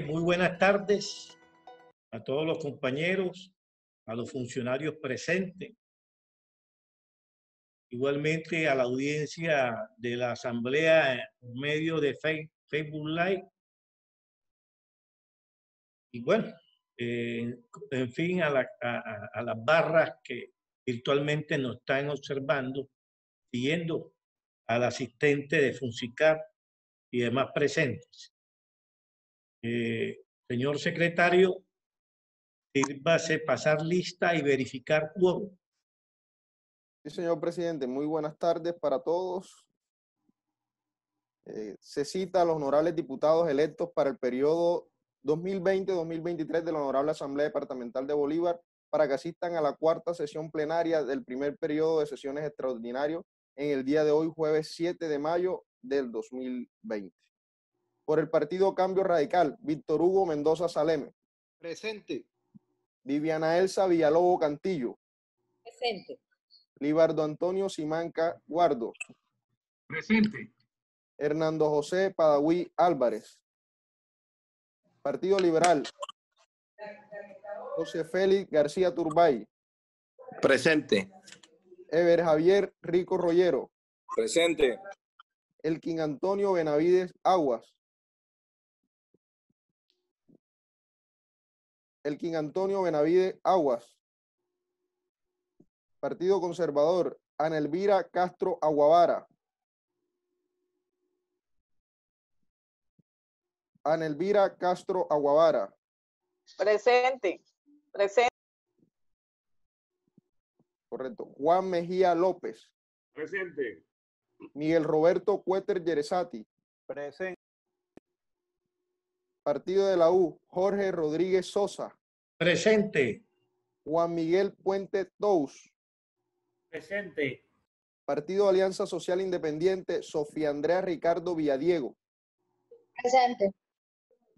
Muy buenas tardes a todos los compañeros, a los funcionarios presentes, igualmente a la audiencia de la Asamblea por medio de Facebook Live. Y bueno, eh, en fin, a, a las barras que virtualmente nos están observando, siguiendo al asistente de Funcicar y demás presentes. Eh, señor secretario, sírvase pasar lista y verificar. Sí, señor presidente, muy buenas tardes para todos. Eh, se cita a los honorables diputados electos para el periodo 2020-2023 de la Honorable Asamblea Departamental de Bolívar para que asistan a la cuarta sesión plenaria del primer periodo de sesiones extraordinarios en el día de hoy, jueves 7 de mayo del 2020. Por el Partido Cambio Radical, Víctor Hugo Mendoza Saleme. Presente. Viviana Elsa Villalobos Cantillo. Presente. Libardo Antonio Simanca Guardo. Presente. Hernando José Padaví Álvarez. Partido Liberal. José Félix García Turbay. Presente. Ever Javier Rico Rollero. Presente. Elkin Antonio Benavides Aguas. Elkin Antonio Benavides Aguas. Partido Conservador, Ana Elvira Castro Aguavara. Ana Elvira Castro Aguavara. Presente. Presente. Correcto. Juan Mejía López. Presente. Miguel Roberto Cuéter Yeresati. Presente. Partido de la U, Jorge Rodríguez Sosa. Presente. Juan Miguel Puente Tous. Presente. Partido Alianza Social Independiente, Sofía Andrea Ricardo Villadiego. Presente.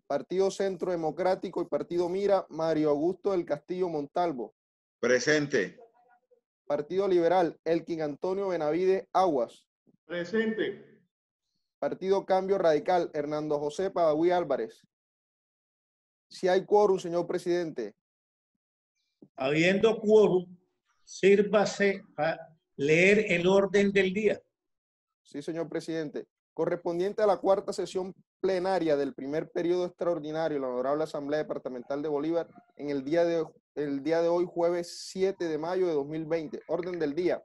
Partido Centro Democrático y Partido Mira, Mario Augusto del Castillo Montalvo. Presente. Partido Liberal, Elkin Antonio Benavide Aguas. Presente. Partido Cambio Radical, Hernando José Padaví Álvarez. Si hay quórum, señor presidente. Habiendo quórum, sírvase a leer el orden del día. Sí, señor presidente. Correspondiente a la cuarta sesión plenaria del primer periodo extraordinario de la Honorable Asamblea Departamental de Bolívar en el día de el día de hoy, jueves 7 de mayo de 2020. Orden del día.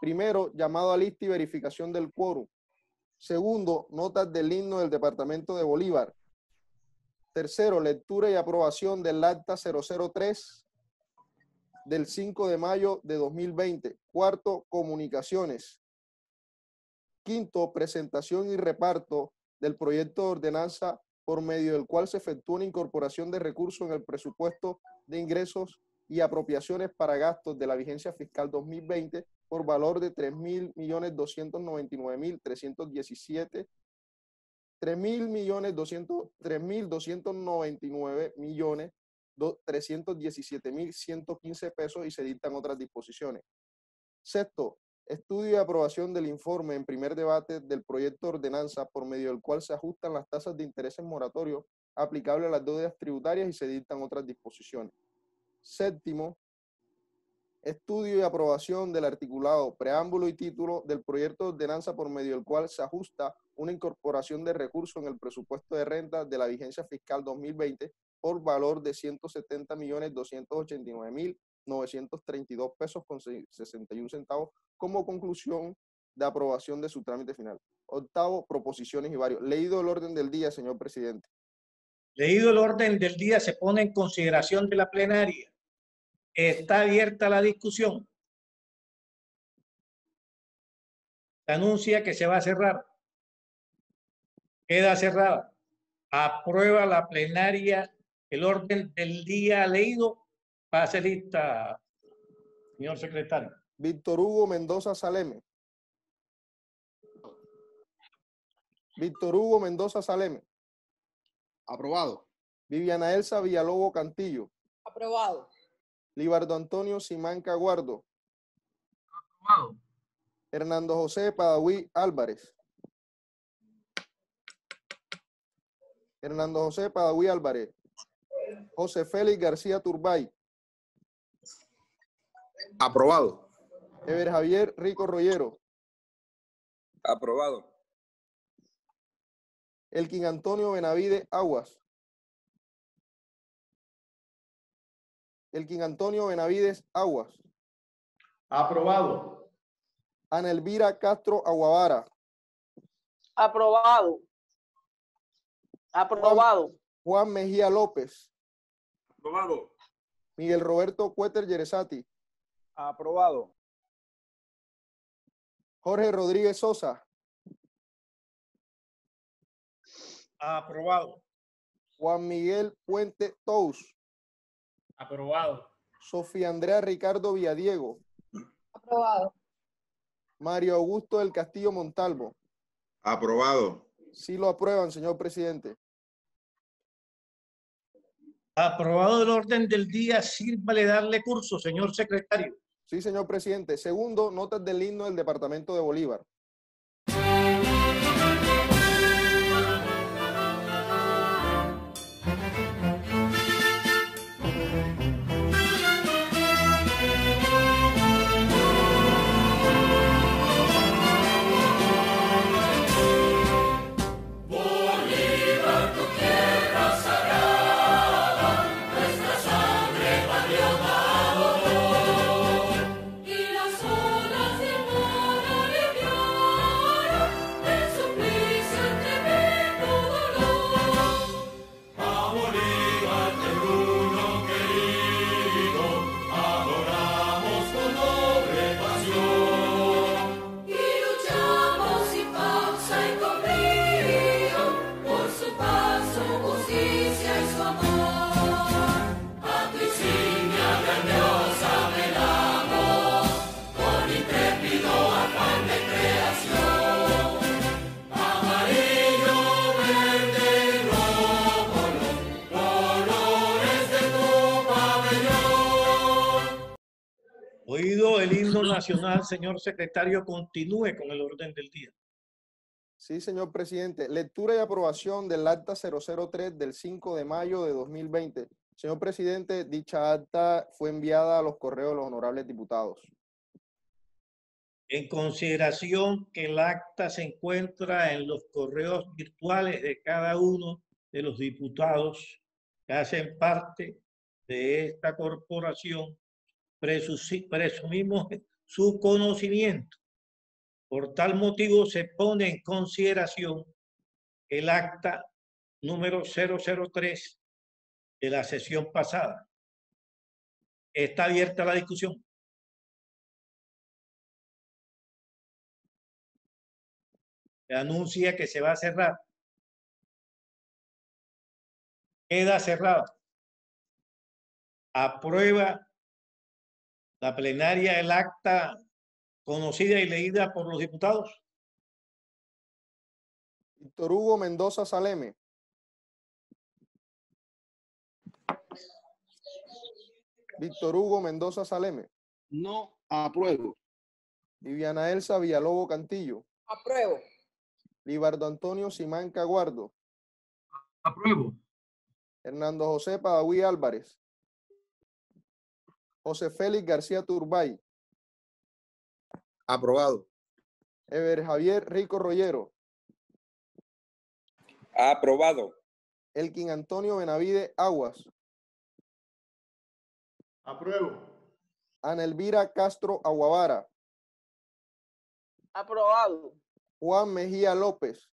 Primero, llamado a lista y verificación del quórum. Segundo, notas del himno del Departamento de Bolívar. Tercero, lectura y aprobación del acta 003 del 5 de mayo de 2020. Cuarto, comunicaciones. Quinto, presentación y reparto del proyecto de ordenanza por medio del cual se efectúa una incorporación de recursos en el presupuesto de ingresos y apropiaciones para gastos de la vigencia fiscal 2020 por valor de 3.299.317 3.299 millones 317.115 pesos y se dictan otras disposiciones. Sexto, estudio y aprobación del informe en primer debate del proyecto de ordenanza por medio del cual se ajustan las tasas de intereses moratorios aplicables a las deudas tributarias y se dictan otras disposiciones. Séptimo, estudio y aprobación del articulado, preámbulo y título del proyecto de ordenanza por medio del cual se ajusta una incorporación de recursos en el presupuesto de renta de la vigencia fiscal 2020 por valor de 170.289.932 pesos con 61 centavos como conclusión de aprobación de su trámite final. Octavo, proposiciones y varios. Leído el orden del día, señor presidente. Leído el orden del día, se pone en consideración de la plenaria. Está abierta la discusión. Se anuncia que se va a cerrar. Queda cerrada. Aprueba la plenaria el orden del día leído. Pase lista, señor secretario. Víctor Hugo Mendoza Saleme. Víctor Hugo Mendoza Saleme. Aprobado. Viviana Elsa Villalobo Cantillo. Aprobado. Libardo Antonio Simanca Guardo. Aprobado. Hernando José Padaví Álvarez. Hernando José Padaví Álvarez, José Félix García Turbay, Aprobado. Ever Javier Rico Rollero, Aprobado. Elkin Antonio Benavide Aguas, Elkin Antonio Benavides Aguas, Aprobado. Ana Elvira Castro Aguavara, Aprobado. Aprobado. Juan Mejía López, Aprobado. Miguel Roberto Cueter Yeresati, Aprobado. Jorge Rodríguez Sosa, Aprobado. Juan Miguel Puente Tous, Aprobado. Sofía Andrea Ricardo Villadiego, Aprobado. Mario Augusto del Castillo Montalvo. Aprobado. Sí lo aprueban, señor presidente. Aprobado el orden del día, sírvale darle curso, señor secretario. Sí, señor presidente. Segundo, notas del himno del departamento de Bolívar. Nacional, señor secretario, continúe con el orden del día. Sí, señor presidente. Lectura y aprobación del acta 003 del 5 de mayo de 2020. Señor presidente, dicha acta fue enviada a los correos de los honorables diputados. En consideración que el acta se encuentra en los correos virtuales de cada uno de los diputados que hacen parte de esta corporación, presumimos su conocimiento. Por tal motivo se pone en consideración el acta número 003 de la sesión pasada. Está abierta la discusión. Se anuncia que se va a cerrar. Queda cerrada. Aprueba la plenaria el acta conocida y leída por los diputados. Víctor Hugo Mendoza Saleme, Víctor Hugo Mendoza Saleme, No apruebo. Viviana Elsa Villalobos Cantillo, Apruebo. Libardo Antonio Simán Caguardo, Apruebo. Hernando José Padaví Álvarez, José Félix García Turbay, Aprobado. Ever Javier Rico Rollero, Aprobado. Elkin Antonio Benavide Aguas, Apruebo. Ana Elvira Castro Aguavara, Aprobado. Juan Mejía López,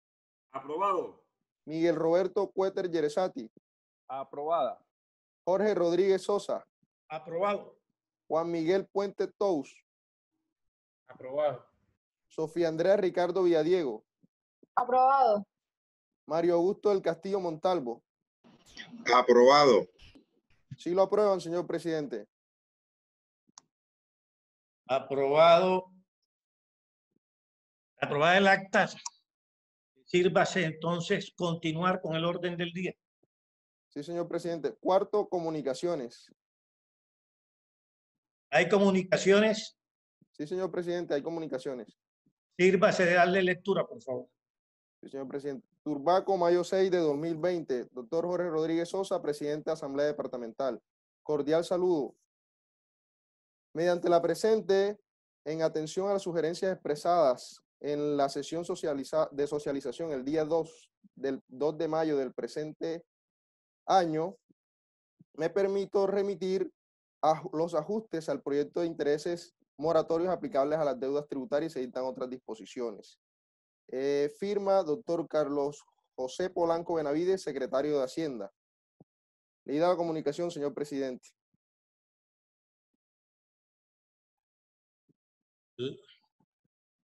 Aprobado. Miguel Roberto Cueter Yeresati, Aprobada. Jorge Rodríguez Sosa, Aprobado. Juan Miguel Puente Tous, Aprobado. Sofía Andrea Ricardo Villadiego, Aprobado. Mario Augusto del Castillo Montalvo. Aprobado. Sí lo aprueban, señor presidente. Aprobado. Aprobada el acta. Sírvase entonces continuar con el orden del día. Sí, señor presidente. Cuarto, comunicaciones. Hay comunicaciones. Sí, señor presidente, hay comunicaciones. Sírvase de darle lectura, por favor. Sí, señor presidente. Turbaco, mayo 6 de 2020. Doctor Jorge Rodríguez Sosa, presidente de Asamblea Departamental. Cordial saludo. Mediante la presente, en atención a las sugerencias expresadas en la sesión socializa- de socialización el día 2 del 2 de mayo del presente año, me permito remitir los ajustes al proyecto de intereses moratorios aplicables a las deudas tributarias y se dictan otras disposiciones. Eh, firma doctor Carlos José Polanco Benavides, secretario de Hacienda. Leída la comunicación, señor presidente.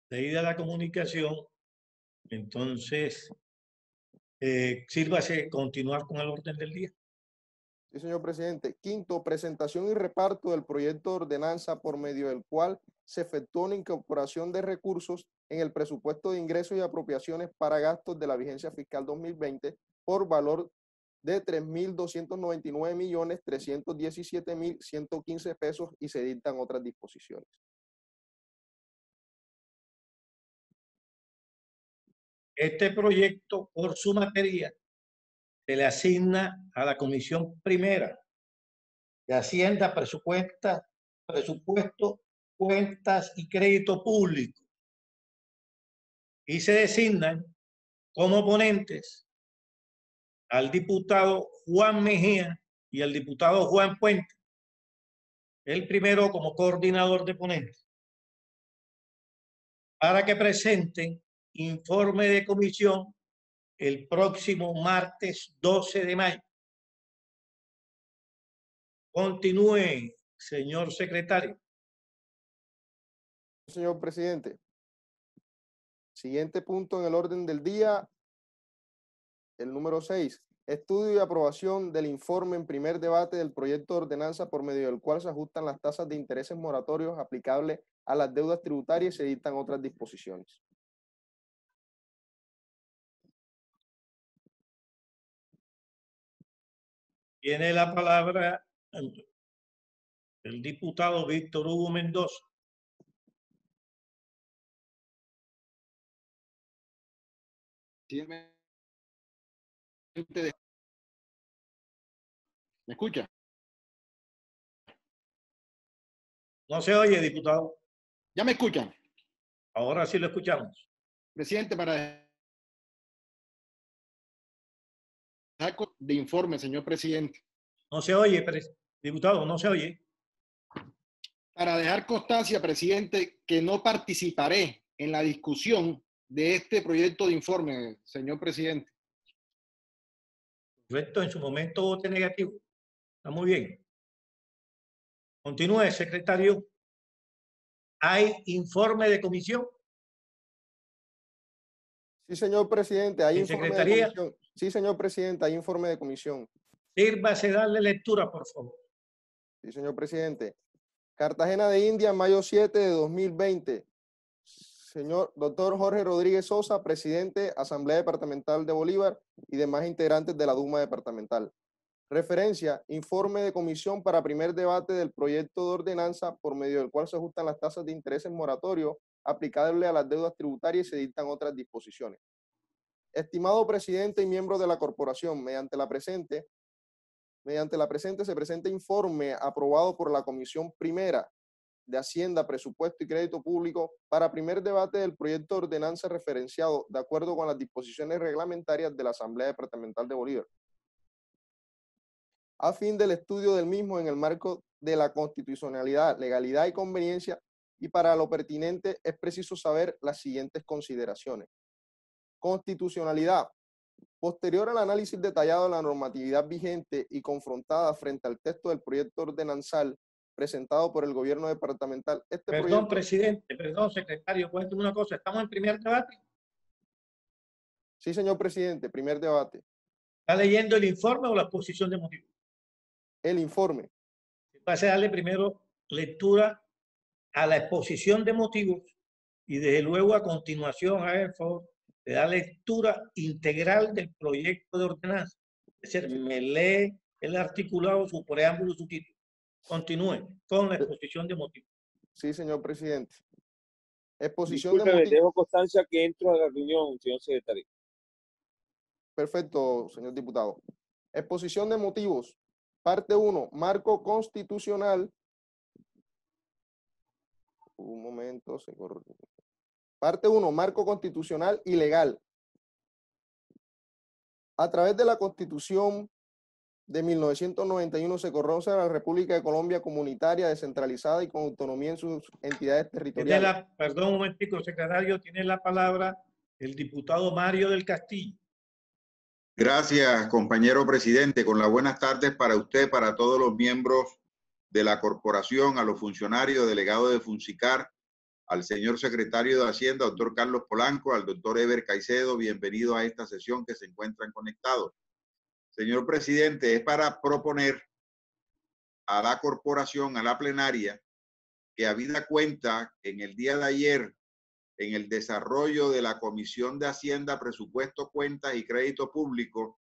Leída la comunicación, entonces, eh, sírvase continuar con el orden del día. Señor presidente. Quinto, presentación y reparto del proyecto de ordenanza por medio del cual se efectuó una incorporación de recursos en el presupuesto de ingresos y apropiaciones para gastos de la vigencia fiscal 2020 por valor de 3.299 millones 317 mil 115 pesos y se dictan otras disposiciones. Este proyecto, por su materia, se le asigna a la Comisión Primera de Hacienda, Presupuesta, Presupuesto, Cuentas y Crédito Público. Y se designan como ponentes al diputado Juan Mejía y al diputado Juan Puente. El primero como coordinador de ponentes. Para que presenten informe de comisión el próximo martes 12 de mayo. Continúe, señor secretario. Señor presidente. Siguiente punto en el orden del día, el número 6. Estudio y aprobación del informe en primer debate del proyecto de ordenanza por medio del cual se ajustan las tasas de intereses moratorios aplicables a las deudas tributarias y se dictan otras disposiciones. Tiene la palabra el diputado Víctor Hugo Mendoza. ¿Me escucha? No se oye, diputado. ¿Ya me escuchan? Ahora sí lo escuchamos. Presidente, para de informe, señor presidente, No se oye, diputado, no se oye. para dejar constancia, presidente, que no participaré en la discusión de este proyecto de informe, señor presidente. Correcto, en su momento vote negativo. Está muy bien. Continúe, secretario. ¿Hay informe de comisión? Sí, señor presidente, hay ¿En informe de comisión. Sí, señor presidente, hay informe de comisión. Sírvase darle lectura, por favor. Sí, señor presidente. Cartagena de India, mayo 7 de 2020. Señor doctor Jorge Rodríguez Sosa, presidente, Asamblea Departamental de Bolívar y demás integrantes de la Duma Departamental. Referencia, informe de comisión para primer debate del proyecto de ordenanza por medio del cual se ajustan las tasas de intereses moratorios aplicables a las deudas tributarias y se dictan otras disposiciones. Estimado presidente y miembros de la corporación, mediante la presente, Mediante la presente se presenta informe aprobado por la Comisión Primera de Hacienda, Presupuesto y Crédito Público para primer debate del proyecto de ordenanza referenciado de acuerdo con las disposiciones reglamentarias de la Asamblea Departamental de Bolívar. A fin del estudio del mismo en el marco de la constitucionalidad, legalidad y conveniencia, y para lo pertinente es preciso saber las siguientes consideraciones. Constitucionalidad. Posterior al análisis detallado de la normatividad vigente y confrontada frente al texto del proyecto ordenanzal presentado por el gobierno departamental, este Perdón, proyecto, presidente, perdón, secretario, cuénteme una cosa. ¿Estamos en primer debate? sí, señor presidente, primer debate, ¿Está leyendo el informe o la exposición de motivos? el informe. Va a darle primero lectura a la exposición de motivos y desde luego a continuación, a el favor, le da lectura integral del proyecto de ordenanza. Es decir, me lee el articulado, su preámbulo, su título. Continúe con la exposición de motivos. Sí, señor presidente. Exposición de motivos. dejo constancia que entro a la reunión, señor secretario. Perfecto, señor diputado. Exposición de motivos. Parte 1, marco constitucional. Un momento, se corre. Parte 1, marco constitucional y legal. A través de la Constitución de 1991 se conoce a la República de Colombia comunitaria, descentralizada y con autonomía en sus entidades territoriales. la, perdón un momentico, secretario, tiene la palabra el diputado Mario del Castillo. Gracias, compañero presidente. Con las buenas tardes para usted, para todos los miembros de la corporación, a los funcionarios, delegados de Funcicar, al señor secretario de Hacienda, doctor Carlos Polanco, al doctor Eber Caicedo. Bienvenido a esta sesión que se encuentran conectados. Señor presidente, es para proponer a la corporación, a la plenaria, que habida cuenta en el día de ayer en el desarrollo de la Comisión de Hacienda, Presupuesto, Cuentas y Crédito Público,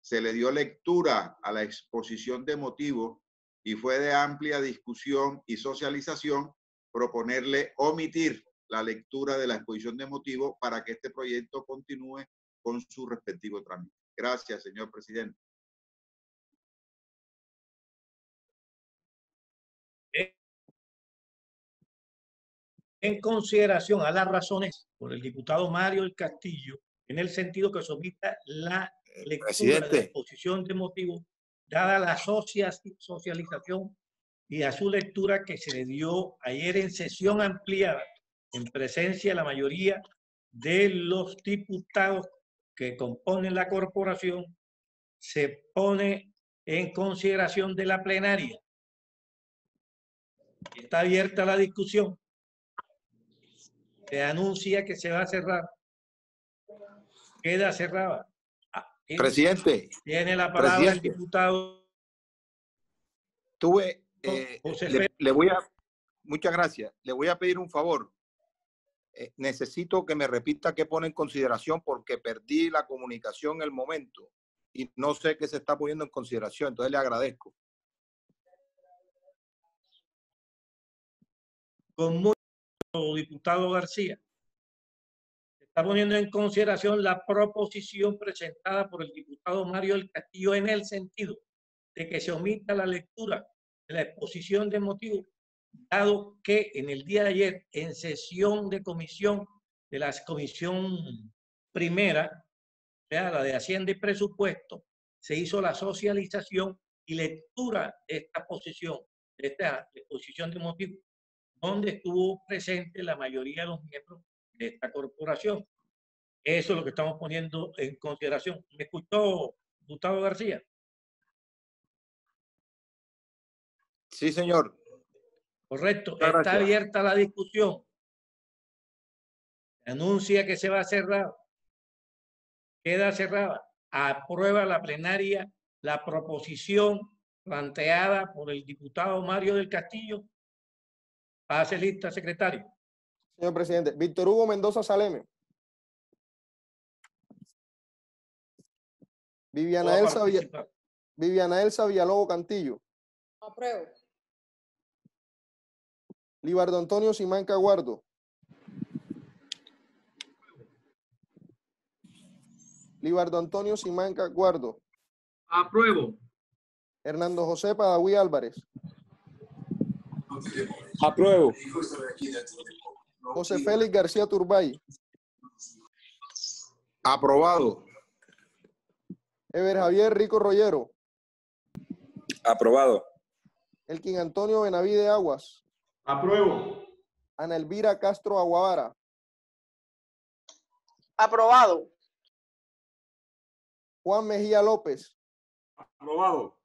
se le dio lectura a la exposición de motivos y fue de amplia discusión y socialización proponerle omitir la lectura de la exposición de motivos para que este proyecto continúe con su respectivo trámite. Gracias, señor presidente. en consideración a las razones por el diputado Mario del Castillo, en el sentido que someta la lectura de la presidente. exposición de motivos, dada la socia- socialización y a su lectura que se le dio ayer en sesión ampliada, en presencia de la mayoría de los diputados que componen la corporación, se pone en consideración de la plenaria. Está abierta la discusión se anuncia que se va a cerrar. Queda cerrada. Ah, Presidente, Tiene la palabra el diputado tuve, eh, le, voy a, muchas gracias, le voy a pedir un favor. Eh, necesito que me repita qué pone en consideración porque perdí la comunicación en el momento y no sé qué se está poniendo en consideración, entonces le agradezco. con mucho diputado García. Se está poniendo en consideración la proposición presentada por el diputado Mario del Castillo en el sentido de que se omita la lectura la exposición de motivos, dado que en el día de ayer, en sesión de comisión de la comisión primera, la de Hacienda y Presupuesto, se hizo la socialización y lectura de esta posición, de esta exposición de motivos donde estuvo presente la mayoría de los miembros de esta corporación. Eso es lo que estamos poniendo en consideración. ¿Me escuchó, Gustavo García? Sí, señor. Correcto. Muchas Está gracias. abierta la discusión. Anuncia que se va a cerrar. Queda cerrada. Aprueba la plenaria la proposición planteada por el diputado Mario del Castillo. Pase lista, secretario. Señor presidente, Víctor Hugo Mendoza Saleme. Viviana Elsa. Viviana Elsa Villalobos Cantillo. Apruebo. Libardo Antonio Simanca Guardo. Libardo Antonio Simanca Guardo. Apruebo. Hernando José Padaví Álvarez. Apruebo. José Félix García Turbay. Aprobado. Ever Javier Rico Rollero. Aprobado. Elkin Antonio Benavide Aguas. Apruebo. Ana Elvira Castro Aguavara. Aprobado. Juan Mejía López. Aprobado.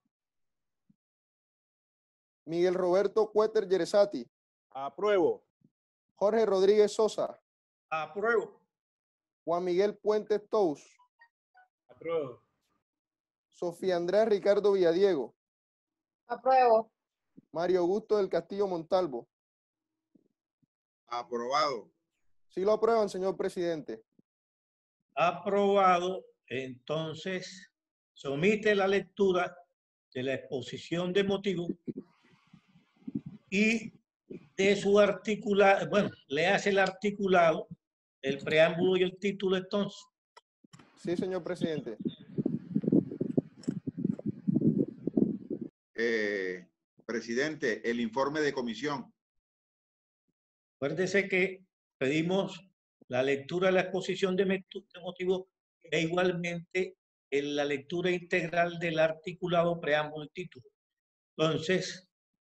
Miguel Roberto Cuéter Yeresati. Apruebo. Jorge Rodríguez Sosa. Apruebo. Juan Miguel Puentes Tous. Apruebo. Sofía Andrea Ricardo Villadiego. Apruebo. Mario Augusto del Castillo Montalvo. Aprobado. Sí lo aprueban, señor presidente. Aprobado. Entonces, se omite la lectura de la exposición de motivos y de su articulado, bueno, le hace el articulado, el preámbulo y el título entonces. Sí, señor presidente. Eh, presidente, el informe de comisión. Acuérdese que pedimos la lectura de la exposición de motivos e igualmente en la lectura integral del articulado preámbulo y título. Entonces,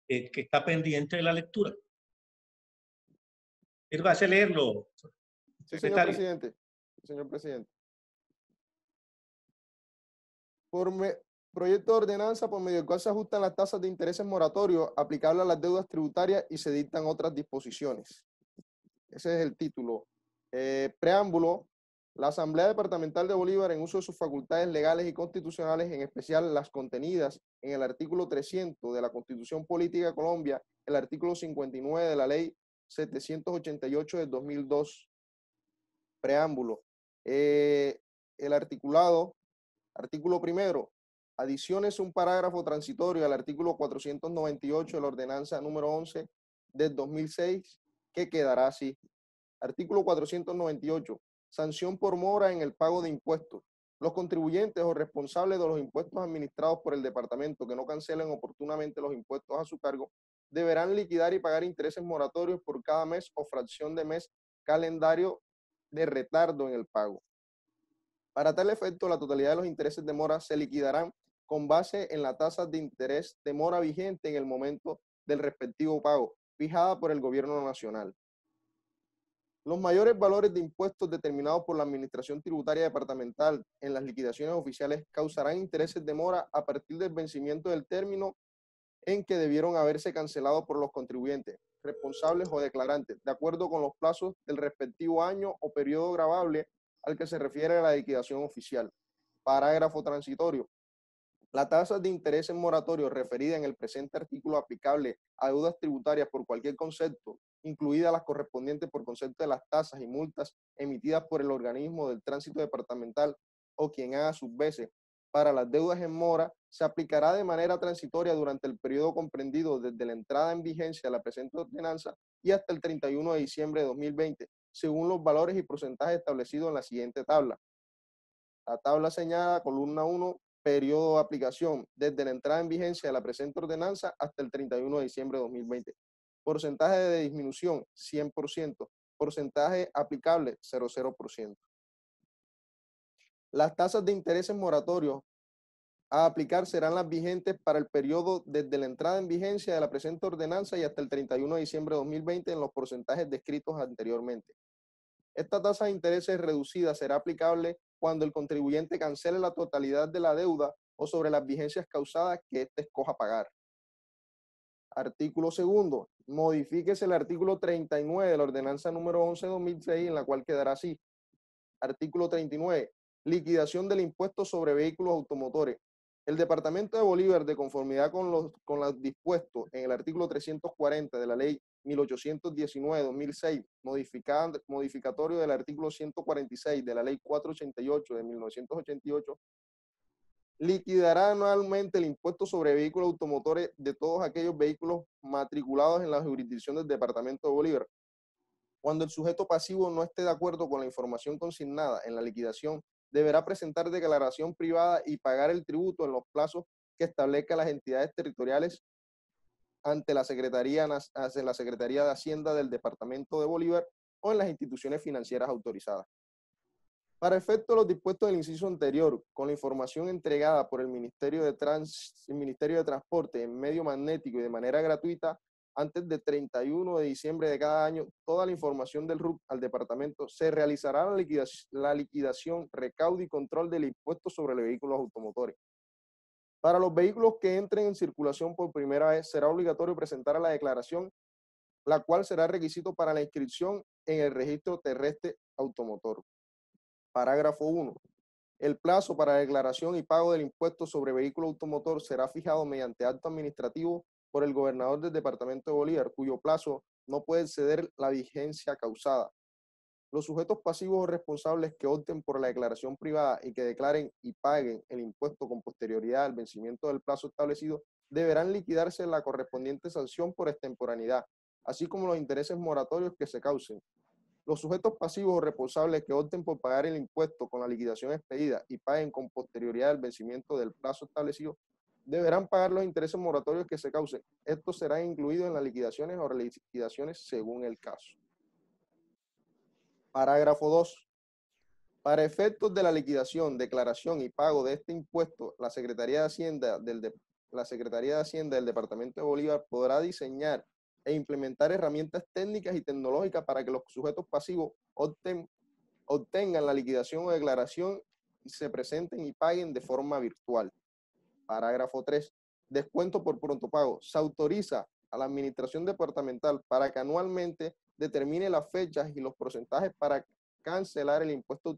eh, que está pendiente de la lectura. Sírvase a leerlo, Sí, señor presidente. Señor presidente. Por me- proyecto de ordenanza por medio del cual se ajustan las tasas de intereses moratorios aplicables a las deudas tributarias y se dictan otras disposiciones. Ese es el título. Eh, preámbulo. La Asamblea Departamental de Bolívar, en uso de sus facultades legales y constitucionales, en especial las contenidas en el artículo 300 de la Constitución Política de Colombia, el artículo 59 de la Ley 788 de 2002, preámbulo. Eh, el articulado, artículo primero, adiciones un parágrafo transitorio al artículo 498 de la ordenanza número 11 del 2006, que quedará así. Artículo 498, sanción por mora en el pago de impuestos. Los contribuyentes o responsables de los impuestos administrados por el departamento que no cancelen oportunamente los impuestos a su cargo deberán liquidar y pagar intereses moratorios por cada mes o fracción de mes calendario de retardo en el pago. Para tal efecto, la totalidad de los intereses de mora se liquidarán con base en la tasa de interés de mora vigente en el momento del respectivo pago, fijada por el gobierno nacional. Los mayores valores de impuestos determinados por la Administración Tributaria Departamental en las liquidaciones oficiales causarán intereses de mora a partir del vencimiento del término en que debieron haberse cancelado por los contribuyentes, responsables o declarantes, de acuerdo con los plazos del respectivo año o periodo gravable al que se refiere la liquidación oficial. Parágrafo transitorio. La tasa de interés en moratorio referida en el presente artículo aplicable a deudas tributarias por cualquier concepto, incluidas las correspondientes por concepto de las tasas y multas emitidas por el organismo del tránsito departamental o quien haga sus veces para las deudas en mora, se aplicará de manera transitoria durante el periodo comprendido desde la entrada en vigencia de la presente ordenanza y hasta el 31 de diciembre de 2020, según los valores y porcentajes establecidos en la siguiente tabla. La tabla señala, columna 1, periodo de aplicación, desde la entrada en vigencia de la presente ordenanza hasta el 31 de diciembre de 2020. Porcentaje de disminución, 100%. Porcentaje aplicable, 00%. Las tasas de intereses moratorios a aplicar serán las vigentes para el periodo desde la entrada en vigencia de la presente ordenanza y hasta el 31 de diciembre de 2020 en los porcentajes descritos anteriormente. Esta tasa de intereses reducida será aplicable cuando el contribuyente cancele la totalidad de la deuda o sobre las vigencias causadas que éste escoja pagar. Artículo segundo. Modifíquese el artículo 39 de la ordenanza número 11 de 2006 en la cual quedará así. Artículo 39. Liquidación del impuesto sobre vehículos automotores. El Departamento de Bolívar, de conformidad con los con los dispuestos en el artículo 340 de la Ley 1819-2006, modificando- modificatorio del artículo 146 de la Ley 488 de 1988, liquidará anualmente el impuesto sobre vehículos automotores de todos aquellos vehículos matriculados en la jurisdicción del Departamento de Bolívar. Cuando el sujeto pasivo no esté de acuerdo con la información consignada en la liquidación, deberá presentar declaración privada y pagar el tributo en los plazos que establezca las entidades territoriales ante la Secretaría, ante la Secretaría de Hacienda del Departamento de Bolívar o en las instituciones financieras autorizadas. Para efecto de los dispuestos del inciso anterior, con la información entregada por el Ministerio de, Trans- de Transporte en medio magnético y de manera gratuita, antes de 31 de diciembre de cada año, toda la información del RUC al departamento se realizará la liquidación, la liquidación, recaudo y control del impuesto sobre los vehículos automotores. Para los vehículos que entren en circulación por primera vez, será obligatorio presentar la declaración, la cual será requisito para la inscripción en el registro terrestre automotor. Parágrafo 1. El plazo para declaración y pago del impuesto sobre vehículo automotor será fijado mediante acto administrativo por el gobernador del departamento de Bolívar, cuyo plazo no puede exceder la vigencia causada. Los sujetos pasivos o responsables que opten por la declaración privada y que declaren y paguen el impuesto con posterioridad al vencimiento del plazo establecido deberán liquidarse la correspondiente sanción por extemporaneidad, así como los intereses moratorios que se causen. Los sujetos pasivos o responsables que opten por pagar el impuesto con la liquidación expedida y paguen con posterioridad el vencimiento del plazo establecido deberán pagar los intereses moratorios que se causen. Estos serán incluidos en las liquidaciones o liquidaciones según el caso. Parágrafo 2. Para efectos de la liquidación, declaración y pago de este impuesto, la Secretaría de Hacienda del, de- la Secretaría de Hacienda del Departamento de Bolívar podrá diseñar e implementar herramientas técnicas y tecnológicas para que los sujetos pasivos obtengan la liquidación o declaración y se presenten y paguen de forma virtual. Parágrafo 3. Descuento por pronto pago. Se autoriza a la Administración Departamental para que anualmente determine las fechas y los porcentajes para cancelar el impuesto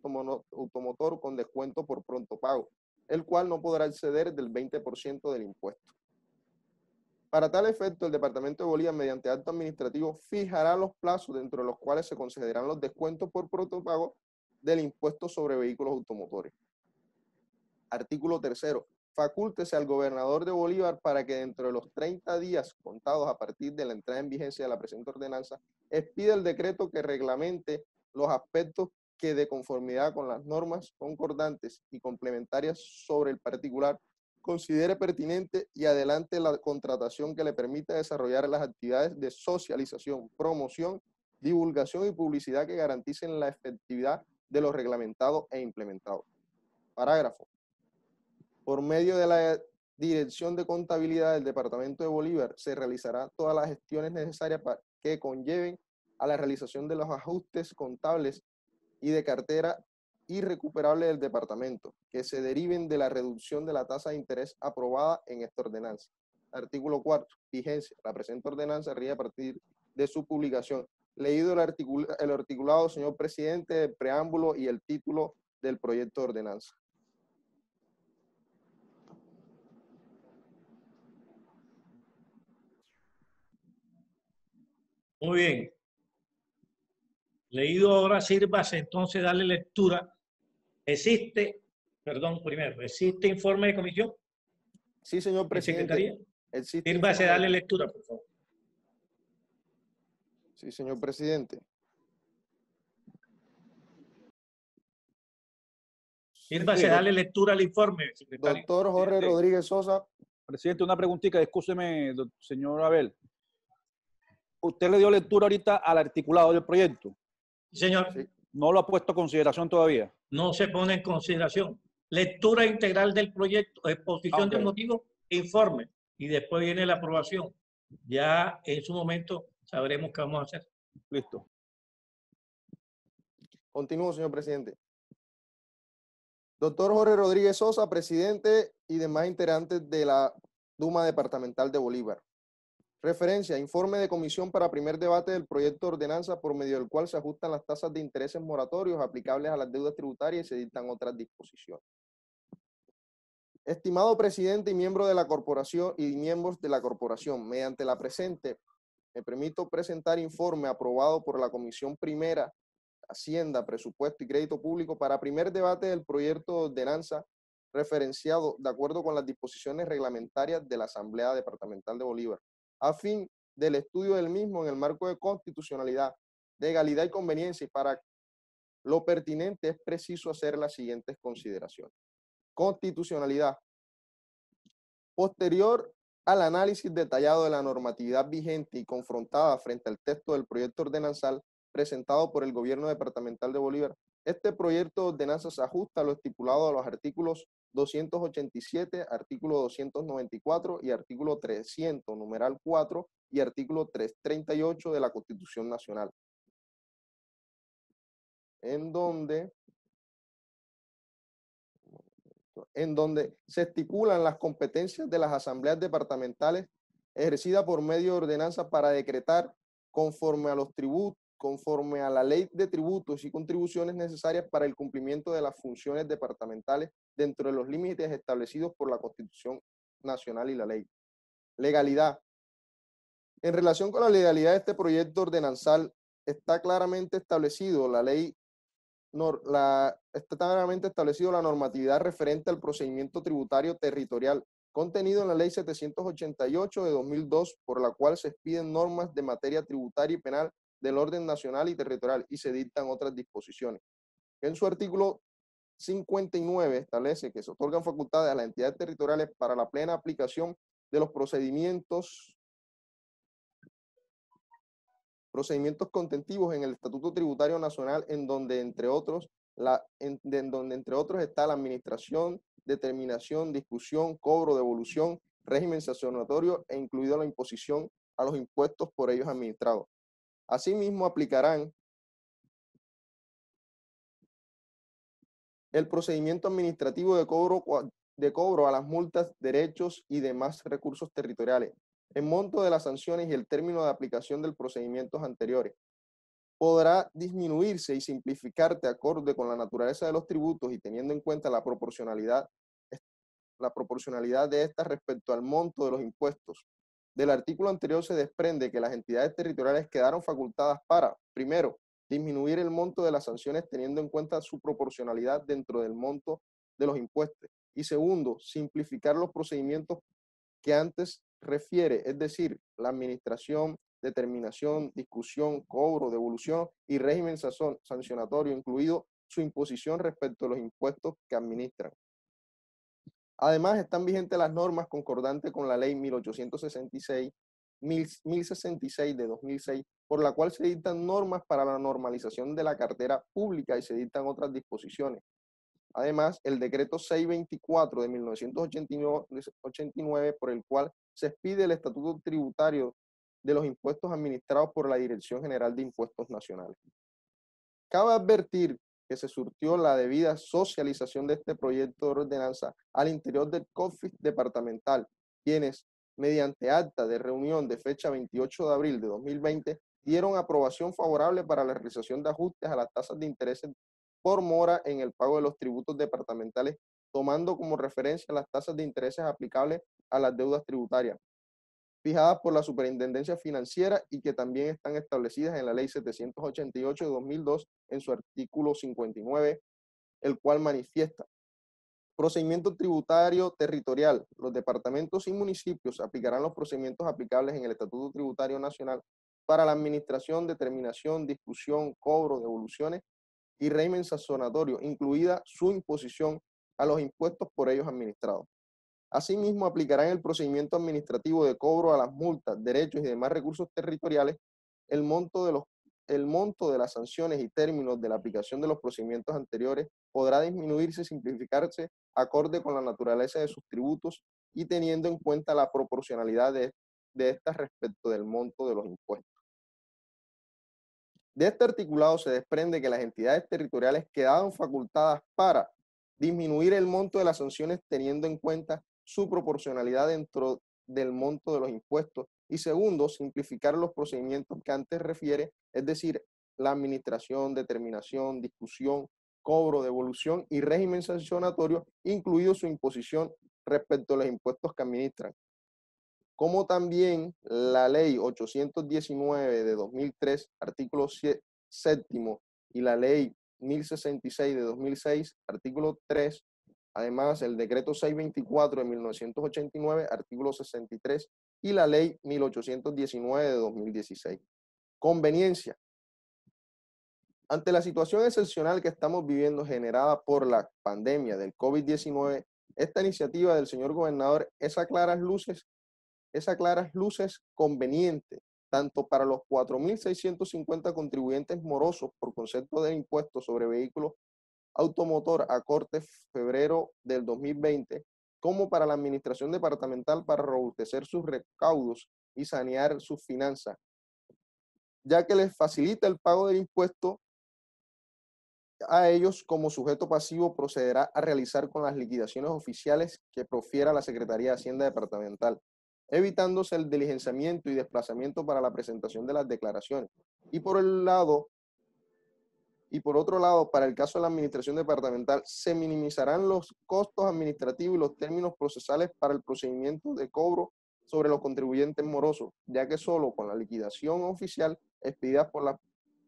automotor con descuento por pronto pago, el cual no podrá exceder del 20% del impuesto. Para tal efecto, el Departamento de Bolívar, mediante acto administrativo, fijará los plazos dentro de los cuales se concederán los descuentos por pronto pago del impuesto sobre vehículos automotores. Artículo tercero. Facúltese al gobernador de Bolívar para que dentro de los 30 días contados a partir de la entrada en vigencia de la presente ordenanza, expida el decreto que reglamente los aspectos que de conformidad con las normas concordantes y complementarias sobre el particular considere pertinente y adelante la contratación que le permita desarrollar las actividades de socialización, promoción, divulgación y publicidad que garanticen la efectividad de lo reglamentado e implementado. Parágrafo. Por medio de la Dirección de Contabilidad del Departamento de Bolívar se realizará todas las gestiones necesarias para que conlleven a la realización de los ajustes contables y de cartera irrecuperable del departamento, que se deriven de la reducción de la tasa de interés aprobada en esta ordenanza. Artículo cuarto, vigencia. La presente ordenanza rige a partir de su publicación. Leído el, articula- el articulado, señor presidente, el preámbulo y el título del proyecto de ordenanza. Muy bien. Leído ahora, sírvase entonces darle lectura. Existe, perdón, primero, ¿existe informe de comisión? Sí, señor ¿En presidente. secretaría? existe Sírvase informe- darle lectura, por favor. Sí, señor presidente. Sírvase Sí, darle lectura al informe, secretario. Doctor Jorge Sí. Rodríguez Sosa, Presidente, una preguntita, escúcheme, do- señor Abel. Usted le dio lectura ahorita al articulado del proyecto. Señor, Sí. No lo ha puesto a consideración todavía. no se pone en consideración. Lectura integral del proyecto, exposición de Ok. motivos, informe. Y después viene la aprobación. Ya en su momento sabremos qué vamos a hacer. Listo. Continúo, señor presidente. Doctor Jorge Rodríguez Sosa, presidente y demás integrantes de la Duma Departamental de Bolívar. Referencia, informe de comisión para primer debate del proyecto de ordenanza por medio del cual se ajustan las tasas de intereses moratorios aplicables a las deudas tributarias y se dictan otras disposiciones. Estimado presidente y miembro de la corporación y miembros de la corporación, mediante la presente, me permito presentar informe aprobado por la Comisión Primera Hacienda, Presupuesto y Crédito Público para primer debate del proyecto de ordenanza referenciado de acuerdo con las disposiciones reglamentarias de la Asamblea Departamental de Bolívar, a fin del estudio del mismo en el marco de constitucionalidad, legalidad y conveniencia, y para lo pertinente es preciso hacer las siguientes consideraciones. Constitucionalidad. Posterior al análisis detallado de la normatividad vigente y confrontada frente al texto del proyecto ordenanzal, presentado por el Gobierno Departamental de Bolívar. Este proyecto de ordenanza se ajusta a lo estipulado a los artículos 287, artículo 294 y artículo 300, numeral 4 y artículo 338 de la Constitución Nacional. En donde en donde se estipulan las competencias de las asambleas departamentales ejercidas por medio de ordenanza para decretar conforme a los tributos, conforme a la ley de tributos y contribuciones necesarias para el cumplimiento de las funciones departamentales dentro de los límites establecidos por la Constitución Nacional y la ley. Legalidad. En relación con la legalidad de este proyecto ordenanzal, está claramente establecido la ley está claramente establecido la normatividad referente al procedimiento tributario territorial contenido en la Ley 788 de 2002, por la cual se expiden normas de materia tributaria y penal del orden nacional y territorial y se dictan otras disposiciones. En su artículo 59 establece que se otorgan facultades a las entidades territoriales para la plena aplicación de los procedimientos procedimientos contentivos en el Estatuto Tributario Nacional en donde entre otros la, en, de- en donde entre otros está la administración, determinación, discusión, cobro, devolución, régimen sancionatorio e incluido la imposición a los impuestos por ellos administrados. Asimismo, aplicarán el procedimiento administrativo de cobro, de cobro a las multas, derechos y demás recursos territoriales, el monto de las sanciones y el término de aplicación del procedimientos anteriores. Podrá disminuirse y simplificarse acorde con la naturaleza de los tributos y teniendo en cuenta la proporcionalidad, la proporcionalidad de estas respecto al monto de los impuestos. Del artículo anterior se desprende que las entidades territoriales quedaron facultadas para, primero, disminuir el monto de las sanciones teniendo en cuenta su proporcionalidad dentro del monto de los impuestos. Y segundo, simplificar los procedimientos que antes refiere, es decir, la administración, determinación, discusión, cobro, devolución y régimen sancionatorio, incluido su imposición respecto a los impuestos que administran. Además, están vigentes las normas concordantes con la ley 1866, 1066 de 2006, por la cual se dictan normas para la normalización de la cartera pública y se dictan otras disposiciones. Además, el decreto 624 de 1989, por el cual se expide el estatuto tributario de los impuestos administrados por la Dirección General de Impuestos Nacionales. Cabe advertir que se surtió la debida socialización de este proyecto de ordenanza al interior del COFIS departamental, quienes, mediante acta de reunión de fecha 28 de abril de 2020, dieron aprobación favorable para la realización de ajustes a las tasas de interés por mora en el pago de los tributos departamentales, tomando como referencia las tasas de intereses aplicables a las deudas tributarias, fijadas por la Superintendencia Financiera y que también están establecidas en la Ley 788 de 2002 en su artículo 59, el cual manifiesta procedimiento tributario territorial. Los departamentos y municipios aplicarán los procedimientos aplicables en el Estatuto Tributario Nacional para la administración, determinación, discusión, cobro, devoluciones y régimen sazonatorio, incluida su imposición a los impuestos por ellos administrados. Asimismo, aplicarán el procedimiento administrativo de cobro a las multas, derechos y demás recursos territoriales, el monto de los el monto de las sanciones y términos de la aplicación de los procedimientos anteriores podrá disminuirse y simplificarse acorde con la naturaleza de sus tributos y teniendo en cuenta la proporcionalidad de, de estas respecto del monto de los impuestos. De este articulado se desprende que las entidades territoriales quedaron facultadas para disminuir el monto de las sanciones teniendo en cuenta su proporcionalidad dentro del monto de los impuestos y segundo, simplificar los procedimientos que antes refiere, es decir, la administración, determinación, discusión, cobro, devolución y régimen sancionatorio, incluido su imposición respecto a los impuestos que administran. Como también la ley 819 de 2003, artículo sie- séptimo, y la ley 1066 de 2006, artículo 3, además el decreto 624 de 1989, artículo 63, y la ley 1819 de 2016. Conveniencia. Ante la situación excepcional que estamos viviendo generada por la pandemia del COVID-19, esta iniciativa del señor gobernador es a claras luces, es claras luces conveniente, tanto para los 4.650 contribuyentes morosos por concepto de impuesto sobre vehículos automotor a corte febrero del 2020, como para la administración departamental para robustecer sus recaudos y sanear sus finanzas, ya que les facilita el pago del impuesto a ellos como sujeto pasivo procederá a realizar con las liquidaciones oficiales que profiera la Secretaría de Hacienda Departamental, evitándose el diligenciamiento y desplazamiento para la presentación de las declaraciones. Y por el lado y por otro lado, para el caso de la administración departamental, se minimizarán los costos administrativos y los términos procesales para el procedimiento de cobro sobre los contribuyentes morosos, ya que solo con la liquidación oficial expedidas por, la,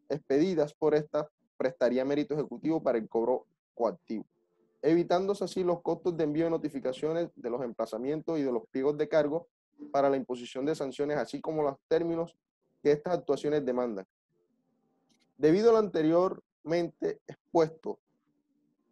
expedidas por esta prestaría mérito ejecutivo para el cobro coactivo, evitándose así los costos de envío de notificaciones de los emplazamientos y de los pliegos de cargo para la imposición de sanciones, así como los términos que estas actuaciones demandan. Debido a lo expuesto,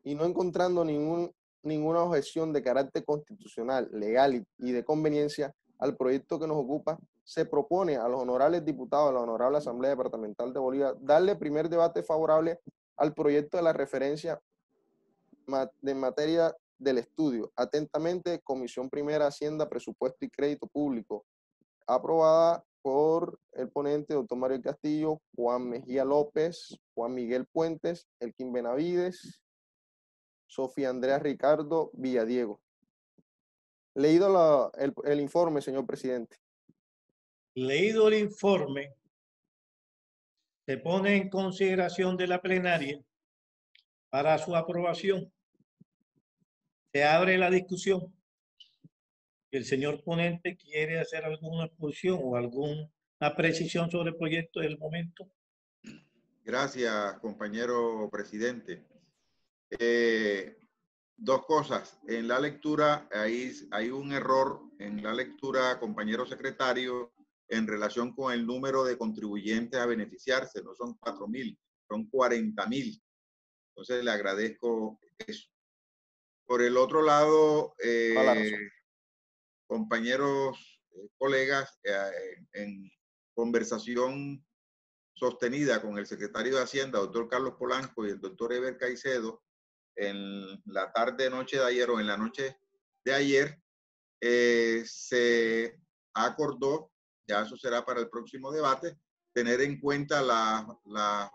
y no encontrando ningún, ninguna objeción de carácter constitucional, legal y, de conveniencia al proyecto que nos ocupa, se propone a los honorables diputados de la Honorable Asamblea Departamental de Bolívar darle primer debate favorable al proyecto de la referencia de materia del estudio. Atentamente, Comisión Primera, Hacienda, Presupuesto y Crédito Público, aprobada por el ponente, doctor Mario Castillo, Juan Mejía López, Juan Miguel Puentes, Elkin Benavides, Sofía Andrea Ricardo Villadiego. Leído el informe, señor presidente. Leído el informe, se pone en consideración de la plenaria para su aprobación. Se abre la discusión. El señor ponente quiere hacer alguna exposición o alguna precisión sobre el proyecto del momento. Gracias, compañero presidente. Eh, dos cosas. En la lectura, hay, hay un error en la lectura, compañero secretario, en relación con el número de contribuyentes a beneficiarse. No son 4 mil, son 40 mil. Entonces, le agradezco eso. Por el otro lado, Toda la razón. eh, compañeros, eh, colegas, eh, en conversación sostenida con el secretario de Hacienda, doctor Carlos Polanco, y el doctor Eber Caicedo, en la tarde, noche de ayer o en la noche de ayer, eh, se acordó, ya eso será para el próximo debate, tener en cuenta las la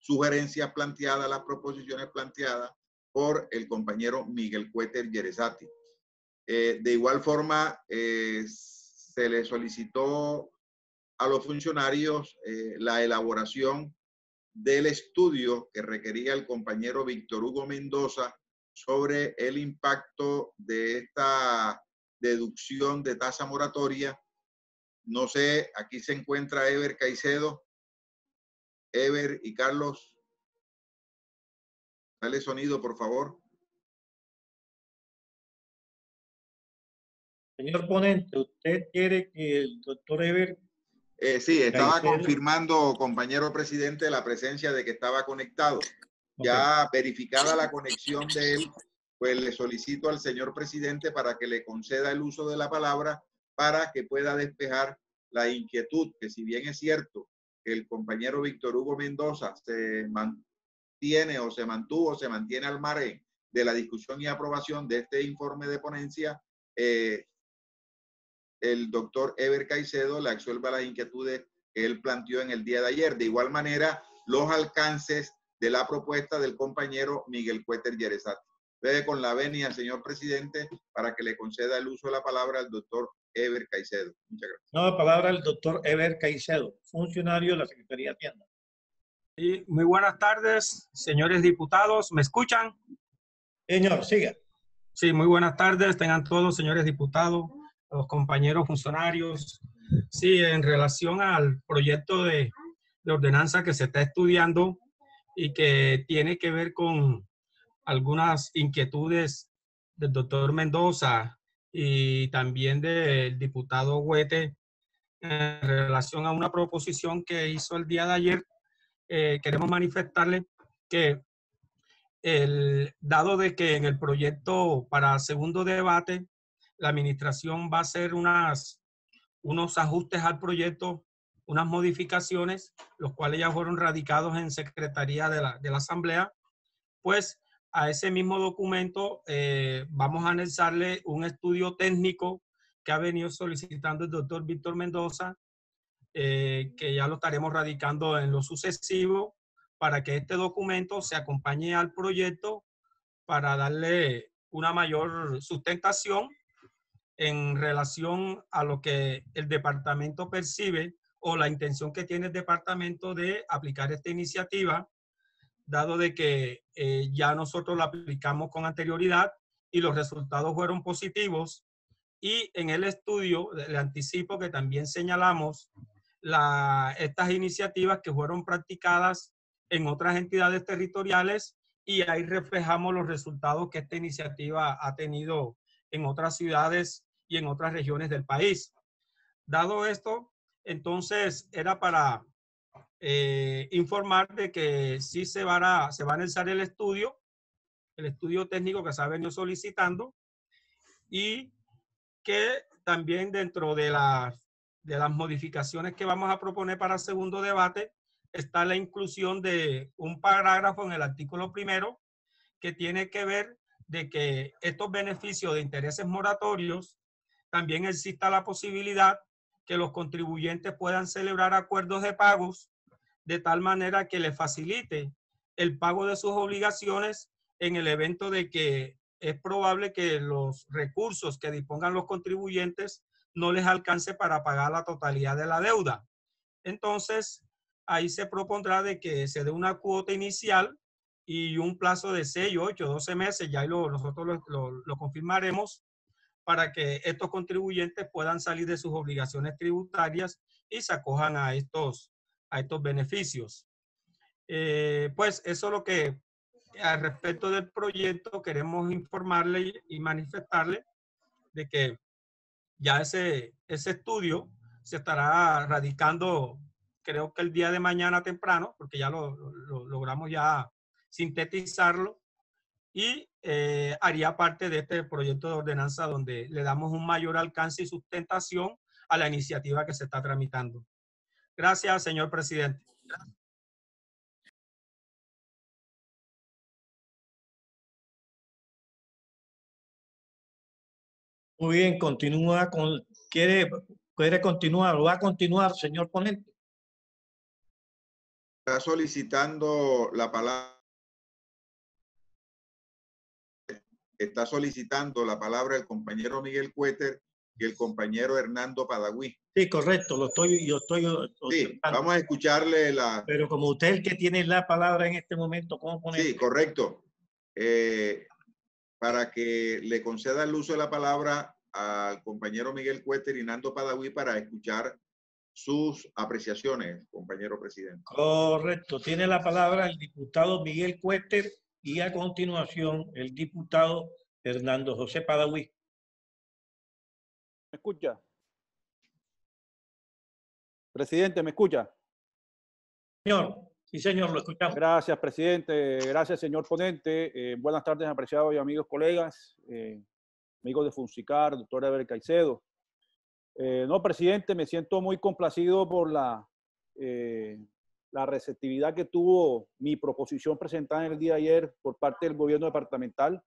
sugerencias planteadas, las proposiciones planteadas por el compañero Miguel Cuéter Yerezati. Eh, de igual forma, eh, se le solicitó a los funcionarios eh, la elaboración del estudio que requería el compañero Víctor Hugo Mendoza sobre el impacto de esta deducción de tasa moratoria. No sé, aquí se encuentra Ever Caicedo. Ever y Carlos. Dale sonido, por favor. Señor ponente, ¿usted quiere que el doctor Eber Eh, sí, estaba confirmando, compañero presidente, la presencia de que estaba conectado. Ya verificada la conexión de él, pues le solicito al señor presidente para que le conceda el uso de la palabra para que pueda despejar la inquietud, que si bien es cierto que el compañero Víctor Hugo Mendoza se mantiene o se mantuvo se mantiene al margen de la discusión y aprobación de este informe de ponencia, eh, el doctor Eber Caicedo le absuelva las inquietudes que él planteó en el día de ayer. De igual manera, los alcances de la propuesta del compañero Miguel Cuéter Yerezati. Ve con la venia, señor presidente, para que le conceda el uso de la palabra al doctor Eber Caicedo. Muchas gracias. No, la palabra al doctor Eber Caicedo, funcionario de la Secretaría de Hacienda. Sí, muy buenas tardes, señores diputados. ¿Me escuchan? Señor, siga. Sí, muy buenas tardes. Tengan todos, señores diputados, los compañeros funcionarios. Sí, en relación al proyecto de, de ordenanza que se está estudiando y que tiene que ver con algunas inquietudes del doctor Mendoza y también del diputado Huete en relación a una proposición que hizo el día de ayer eh, queremos manifestarle que el, dado de que en el proyecto para segundo debate la administración va a hacer unas, unos ajustes al proyecto, unas modificaciones, los cuales ya fueron radicados en Secretaría de la, de la Asamblea, pues a ese mismo documento eh, vamos a anexarle un estudio técnico que ha venido solicitando el doctor Víctor Mendoza eh, que ya lo estaremos radicando en lo sucesivo para que este documento se acompañe al proyecto para darle una mayor sustentación en relación a lo que el departamento percibe o la intención que tiene el departamento de aplicar esta iniciativa, dado de que eh, ya nosotros la aplicamos con anterioridad y los resultados fueron positivos. Y en el estudio, le anticipo que también señalamos la, estas iniciativas que fueron practicadas en otras entidades territoriales y ahí reflejamos los resultados que esta iniciativa ha tenido en otras ciudades y en otras regiones del país. Dado esto, entonces era para eh, informar de que sí se va, a, se va a analizar el estudio el estudio técnico que se ha venido solicitando y que también dentro de las, de las modificaciones que vamos a proponer para el segundo debate está la inclusión de un parágrafo en el artículo primero que tiene que ver de que estos beneficios de intereses moratorios también exista la posibilidad que los contribuyentes puedan celebrar acuerdos de pagos de tal manera que le facilite el pago de sus obligaciones en el evento de que es probable que los recursos que dispongan los contribuyentes no les alcance para pagar la totalidad de la deuda. Entonces, ahí se propondrá de que se dé una cuota inicial y un plazo de 6, 8, 12 meses, ya lo, nosotros lo- lo confirmaremos, para que estos contribuyentes puedan salir de sus obligaciones tributarias y se acojan a estos, a estos beneficios. Eh, pues eso es lo que al respecto del proyecto queremos informarle y, manifestarle de que ya ese, ese estudio se estará radicando, creo que el día de mañana temprano, porque ya lo- lo logramos ya sintetizarlo y eh, haría parte de este proyecto de ordenanza donde le damos un mayor alcance y sustentación a la iniciativa que se está tramitando. Gracias, señor presidente. Muy bien, continúa con, quiere, quiere continuar, va a continuar, señor ponente. Está solicitando la palabra. Está solicitando la palabra el compañero Miguel Cuéter y el compañero Hernando Padagüí. Sí, correcto, lo estoy, yo estoy. Sí, vamos a escucharle la. Pero como usted es el que tiene la palabra en este momento, ¿cómo poner? Sí, correcto. Eh, para que le conceda el uso de la palabra al compañero Miguel Cuéter y Nando Padagüí para escuchar sus apreciaciones, compañero presidente. Correcto, tiene la palabra el diputado Miguel Cuéter y a continuación el diputado Hernando José Padagüí. ¿Me escucha? Presidente, ¿me escucha? Señor, sí señor, lo escuchamos. Gracias, presidente. Gracias, señor ponente. Eh, buenas tardes, apreciados y amigos colegas, eh, amigos de Funcicar, doctora Eber Caicedo. Eh, no, presidente, me siento muy complacido por la, eh, la receptividad que tuvo mi proposición presentada en el día de ayer por parte del gobierno departamental,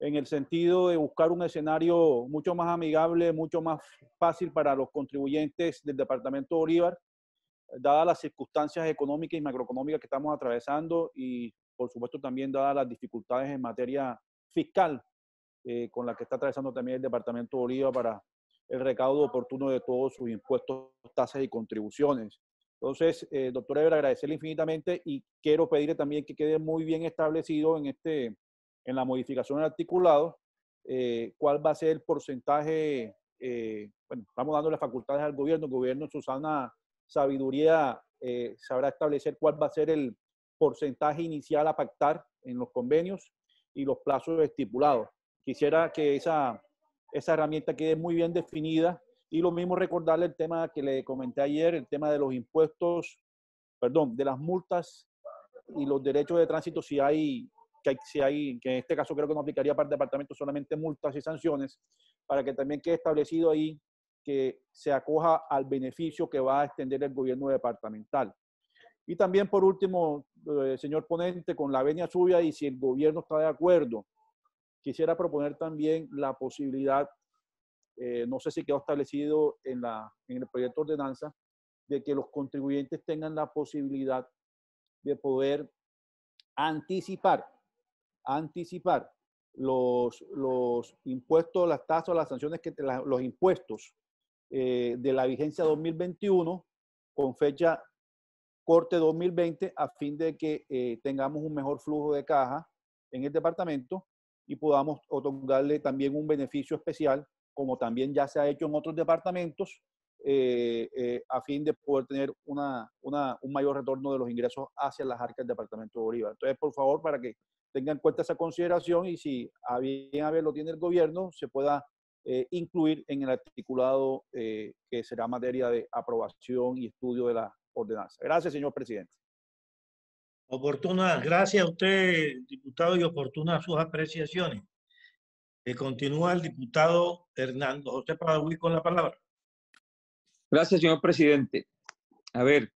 en el sentido de buscar un escenario mucho más amigable, mucho más fácil para los contribuyentes del departamento de Bolívar, dadas las circunstancias económicas y macroeconómicas que estamos atravesando y, por supuesto, también dadas las dificultades en materia fiscal eh, con la que está atravesando también el departamento de Bolívar para el recaudo oportuno de todos sus impuestos, tasas y contribuciones. Entonces, eh, doctor Eber, agradecerle infinitamente y quiero pedirle también que quede muy bien establecido en, este, en la modificación del articulado eh, cuál va a ser el porcentaje, eh, bueno, estamos dándole facultades al gobierno, el gobierno en su sana sabiduría eh, sabrá establecer cuál va a ser el porcentaje inicial a pactar en los convenios y los plazos estipulados. Quisiera que esa, esa herramienta quede muy bien definida y lo mismo recordarle el tema que le comenté ayer, el tema de los impuestos, perdón, de las multas y los derechos de tránsito si hay, que, si hay, que en este caso creo que no aplicaría para el departamento solamente multas y sanciones, para que también quede establecido ahí que se acoja al beneficio que va a extender el gobierno departamental. Y también, por último, eh, señor ponente, con la venia suya y si el gobierno está de acuerdo, quisiera proponer también la posibilidad, eh, no sé si quedó establecido en, la, en el proyecto de ordenanza, de que los contribuyentes tengan la posibilidad de poder anticipar, anticipar los, los impuestos, las tasas, las sanciones, que la- los impuestos eh, de la vigencia 2021 con fecha corte 2020 a fin de que eh, tengamos un mejor flujo de caja en el departamento y podamos otorgarle también un beneficio especial, como también ya se ha hecho en otros departamentos, eh, eh, a fin de poder tener una, una- un mayor retorno de los ingresos hacia las arcas del departamento de Bolívar. Entonces, por favor, para que tengan en cuenta esa consideración y si a bien a ver lo tiene el gobierno, se pueda eh, incluir en el articulado que será materia de aprobación y estudio de la ordenanza. Gracias, señor presidente. Oportunas, gracias a usted, diputado, y oportunas sus apreciaciones. Eh, continúa el diputado Hernando José Padaví con la palabra. Gracias, señor presidente. A ver,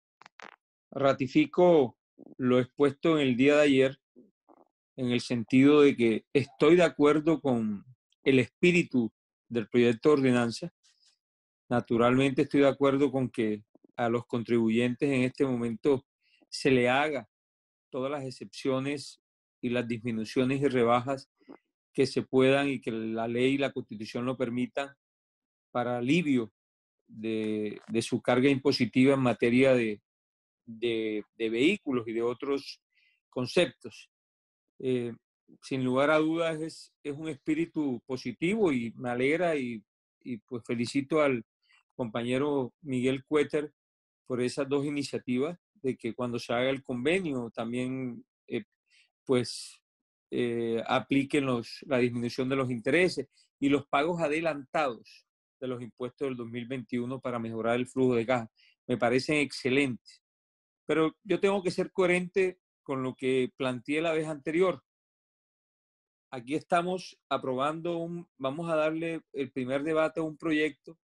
ratifico lo expuesto en el día de ayer en el sentido de que estoy de acuerdo con el espíritu del proyecto de ordenanza. Naturalmente estoy de acuerdo con que a los contribuyentes en este momento se le haga todas las excepciones y las disminuciones y rebajas que se puedan y que la ley y la constitución lo permitan para alivio de, de su carga impositiva en materia de, de, de vehículos y de otros conceptos. Eh, sin lugar a dudas es, es un espíritu positivo y me alegra y, y pues felicito al compañero Miguel Cuéter por esas dos iniciativas de que cuando se haga el convenio también eh, pues eh, apliquen los, la disminución de los intereses y los pagos adelantados de los impuestos del 2021 para mejorar el flujo de caja. Me parecen excelentes. Pero yo tengo que ser coherente con lo que planteé la vez anterior. Aquí estamos aprobando un, vamos a darle el primer debate a un proyecto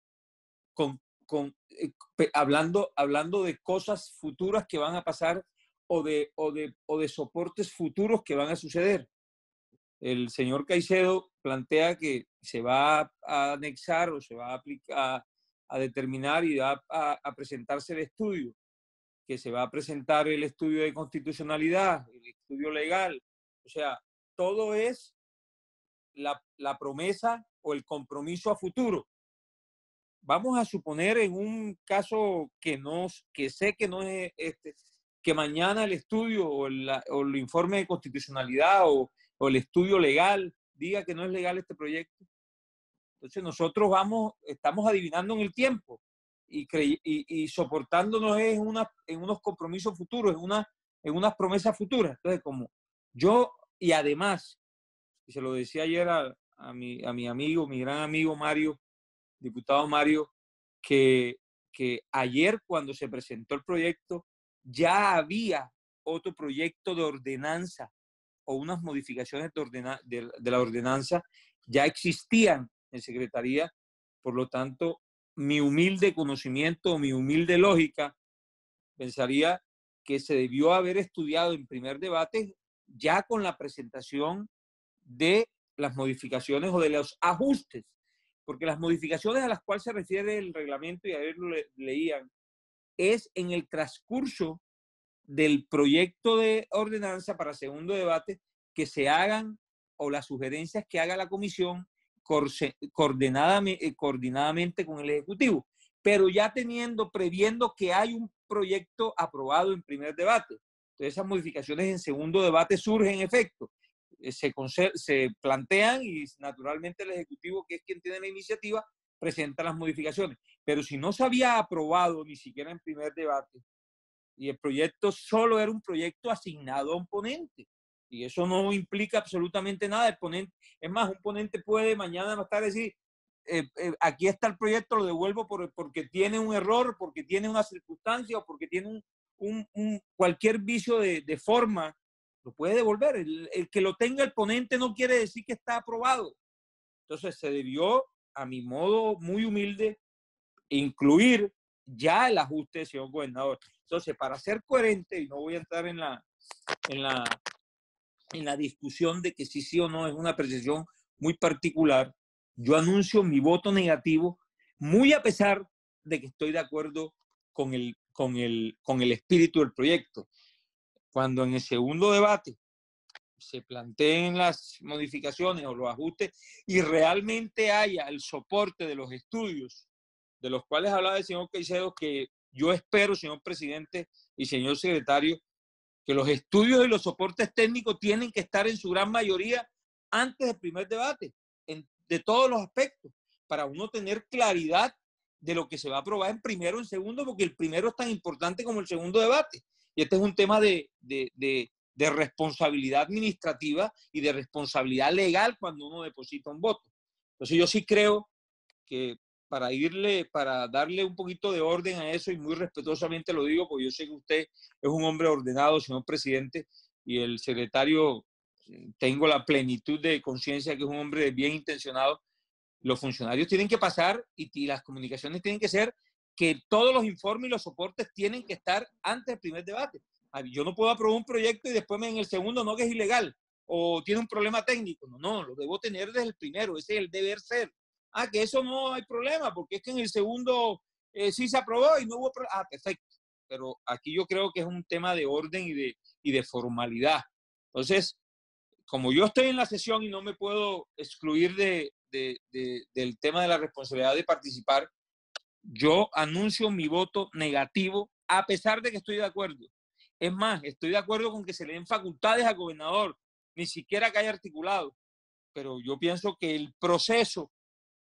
con, con eh, hablando, hablando de cosas futuras que van a pasar o de, o, de, o de soportes futuros que van a suceder. El señor Caicedo plantea que se va a, anexar o se va a aplicar a determinar y va a, presentarse el estudio, que se va a presentar el estudio de constitucionalidad, el estudio legal. O sea, todo es la, promesa o el compromiso a futuro. Vamos a suponer en un caso que no, que sé que no es este, que mañana el estudio o el informe de constitucionalidad o, o el estudio legal diga que no es legal este proyecto. Entonces nosotros vamos, estamos adivinando en el tiempo y, soportándonos en, una, en unos compromisos futuros, en, una, en unas promesas futuras. Entonces, como yo, y además, se lo decía ayer a, a mi, a mi amigo, mi gran amigo Mario, diputado Mario, que, que ayer cuando se presentó el proyecto ya había otro proyecto de ordenanza o unas modificaciones de, la ordenanza ya existían en Secretaría. Por lo tanto, mi humilde conocimiento, mi humilde lógica, pensaría que se debió haber estudiado en primer debate ya con la presentación de las modificaciones o de los ajustes, porque las modificaciones a las cuales se refiere el reglamento, y ayer lo le- leían, es en el transcurso del proyecto de ordenanza para segundo debate que se hagan o las sugerencias que haga la comisión eh, coordinadamente con el Ejecutivo, pero ya teniendo, previendo que hay un proyecto aprobado en primer debate. Entonces esas modificaciones en segundo debate surgen en efecto, eh, se, se plantean y naturalmente el Ejecutivo, que es quien tiene la iniciativa, presenta las modificaciones. Pero si no se había aprobado ni siquiera en primer debate, y el proyecto solo era un proyecto asignado a un ponente. Y eso no implica absolutamente nada. El ponente, es más, un ponente puede mañana más tarde decir, eh, eh, aquí está el proyecto, lo devuelvo por- porque tiene un error, porque tiene una circunstancia o porque tiene un, cualquier vicio de, de forma, lo puede devolver. El, el que lo tenga el ponente no quiere decir que está aprobado. Entonces se debió, a mi modo muy humilde, incluir ya el ajuste, señor gobernador. Entonces, para ser coherente, y no voy a entrar en la, en la, en la discusión de que sí, sí o no es una apreciación muy particular, yo anuncio mi voto negativo, muy a pesar de que estoy de acuerdo con el, con el, con el espíritu del proyecto. Cuando en el segundo debate se planteen las modificaciones o los ajustes y realmente haya el soporte de los estudios de los cuales hablaba el señor Caicedo, que yo espero, señor presidente y señor secretario, que los estudios y los soportes técnicos tienen que estar en su gran mayoría antes del primer debate, de todos los aspectos, para uno tener claridad de lo que se va a aprobar en primero o en segundo, porque el primero es tan importante como el segundo debate. Y este es un tema de, de- de- de responsabilidad administrativa y de responsabilidad legal cuando uno deposita un voto. Entonces yo sí creo que para irle, para darle un poquito de orden a eso y muy respetuosamente lo digo, porque yo sé que usted es un hombre ordenado, señor presidente, y el secretario, eh, tengo la plenitud de conciencia que es un hombre bien intencionado. Los funcionarios tienen que pasar y, las comunicaciones tienen que ser que todos los informes y los soportes tienen que estar antes del primer debate. Ah, Yo no puedo aprobar un proyecto y después en el segundo no que es ilegal o tiene un problema técnico. No, no, lo debo tener desde el primero, ese es el deber ser. Ah, que eso no hay problema, porque es que en el segundo eh, sí se aprobó y no hubo problema. Ah, perfecto. Pero aquí yo creo que es un tema de orden y de, y de formalidad. Entonces, como yo estoy en la sesión y no me puedo excluir de, de- de- del tema de la responsabilidad de participar, yo anuncio mi voto negativo a pesar de que estoy de acuerdo. Es más, estoy de acuerdo con que se le den facultades al gobernador, ni siquiera que haya articulado. Pero yo pienso que el proceso,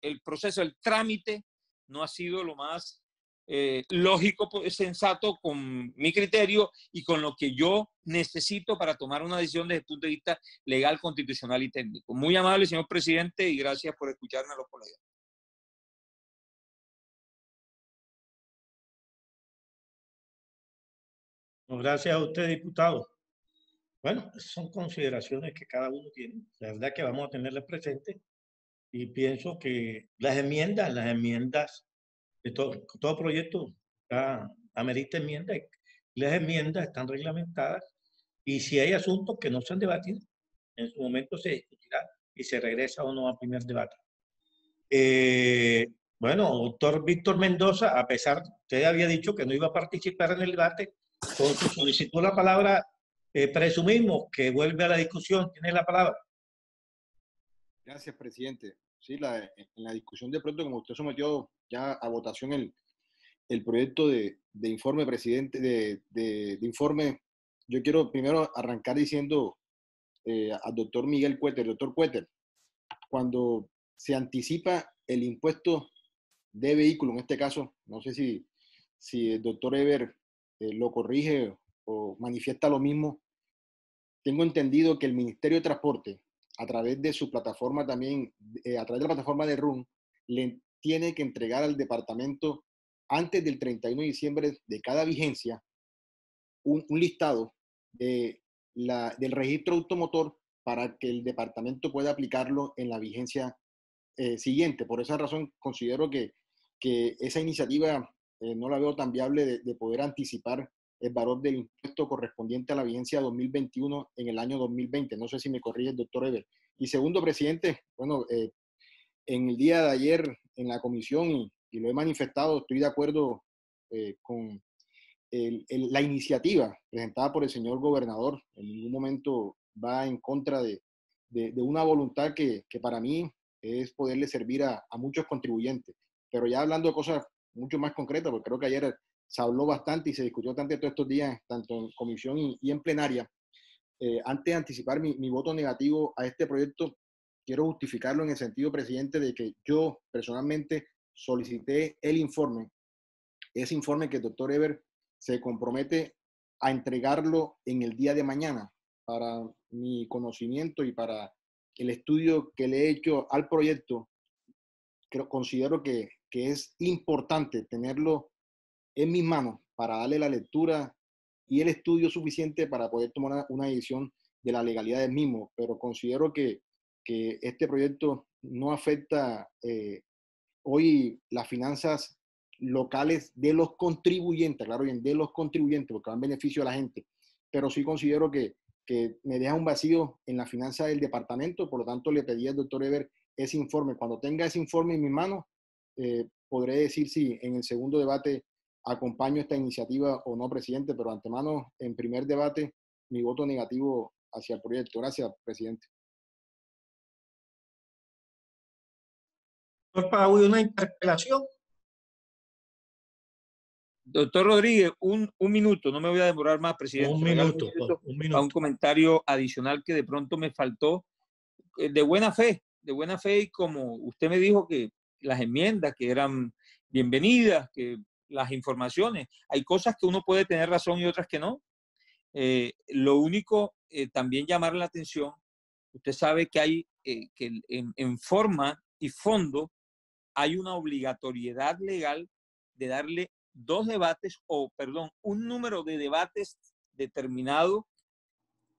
el proceso, el trámite, no ha sido lo más eh, lógico, pues, sensato con mi criterio y con lo que yo necesito para tomar una decisión desde el punto de vista legal, constitucional y técnico. Muy amable, señor presidente, y gracias por escucharme a los colegas. Gracias a usted, diputado. Bueno, son consideraciones que cada uno tiene. La verdad que vamos a tenerlas presentes y pienso que las enmiendas, las enmiendas de todo, todo proyecto amerita enmiendas las enmiendas están reglamentadas y si hay asuntos que no se han debatido, en su momento se discutirá y se regresa o no al primer debate. Eh, bueno, doctor Víctor Mendoza, a pesar, usted había dicho que no iba a participar en el debate, con su solicitud la palabra, eh, presumimos que vuelve a la discusión. Tiene la palabra. Gracias, presidente. Sí, la, en la discusión de pronto, como usted sometió ya a votación el, el proyecto de, de informe, presidente, de, de- de informe, yo quiero primero arrancar diciendo eh, al doctor Miguel Cuéter, doctor Cuéter, cuando se anticipa el impuesto de vehículo, en este caso, no sé si, si el doctor Eber eh, lo corrige o manifiesta lo mismo, tengo entendido que el Ministerio de Transporte, a través de su plataforma también, eh, a través de la plataforma de RUN, le tiene que entregar al departamento antes del 31 de diciembre de cada vigencia un, listado de la, del registro automotor para que el departamento pueda aplicarlo en la vigencia eh, siguiente. Por esa razón considero que, que esa iniciativa eh, no la veo tan viable de poder anticipar el valor del impuesto correspondiente a la vigencia 2021 en el año 2020. No sé si me corrige el doctor Eber. Y segundo, presidente, bueno, eh, en el día de ayer en la comisión, y, y lo he manifestado, estoy de acuerdo eh, con el- el- la iniciativa presentada por el señor gobernador. En ningún momento va en contra de, de- de una voluntad que, que para mí es poderle servir a, a muchos contribuyentes. Pero ya hablando de cosas mucho más concretas, porque creo que ayer se habló bastante y se discutió tanto todos estos días, tanto en comisión y, y en plenaria. Eh, antes de anticipar mi, mi voto negativo a este proyecto, quiero justificarlo en el sentido, presidente, de que yo personalmente solicité el informe, ese informe que el doctor Eber se compromete a entregarlo en el día de mañana para mi conocimiento y para el estudio que le he hecho al proyecto. Creo, considero que, que es importante tenerlo en mis manos para darle la lectura y el estudio suficiente para poder tomar una, decisión de la legalidad del mismo, pero considero que, que este proyecto no afecta eh, hoy las finanzas locales de los contribuyentes, claro bien, de los contribuyentes, porque van en beneficio a la gente, pero sí considero que, que me deja un vacío en la finanza del departamento, por lo tanto le pedí al doctor Eber ese informe. Cuando tenga ese informe en mis manos, eh, podré decir si en el segundo debate acompaño esta iniciativa o no, presidente, pero antemano, en primer debate, mi voto negativo hacia el proyecto. Gracias, presidente. Doctor una interpelación. Doctor Rodríguez, un, un minuto, no me voy a demorar más, presidente. Un Me regala minuto, un a un minuto. comentario adicional que de pronto me faltó, eh, de buena fe, de buena fe, y como usted me dijo que las enmiendas que eran bienvenidas, que las informaciones, hay cosas que uno puede tener razón y otras que no. Eh, lo único, eh, también llamar la atención, usted sabe que hay, eh, que en, en forma y fondo hay una obligatoriedad legal de darle dos debates o, perdón, un número de debates determinado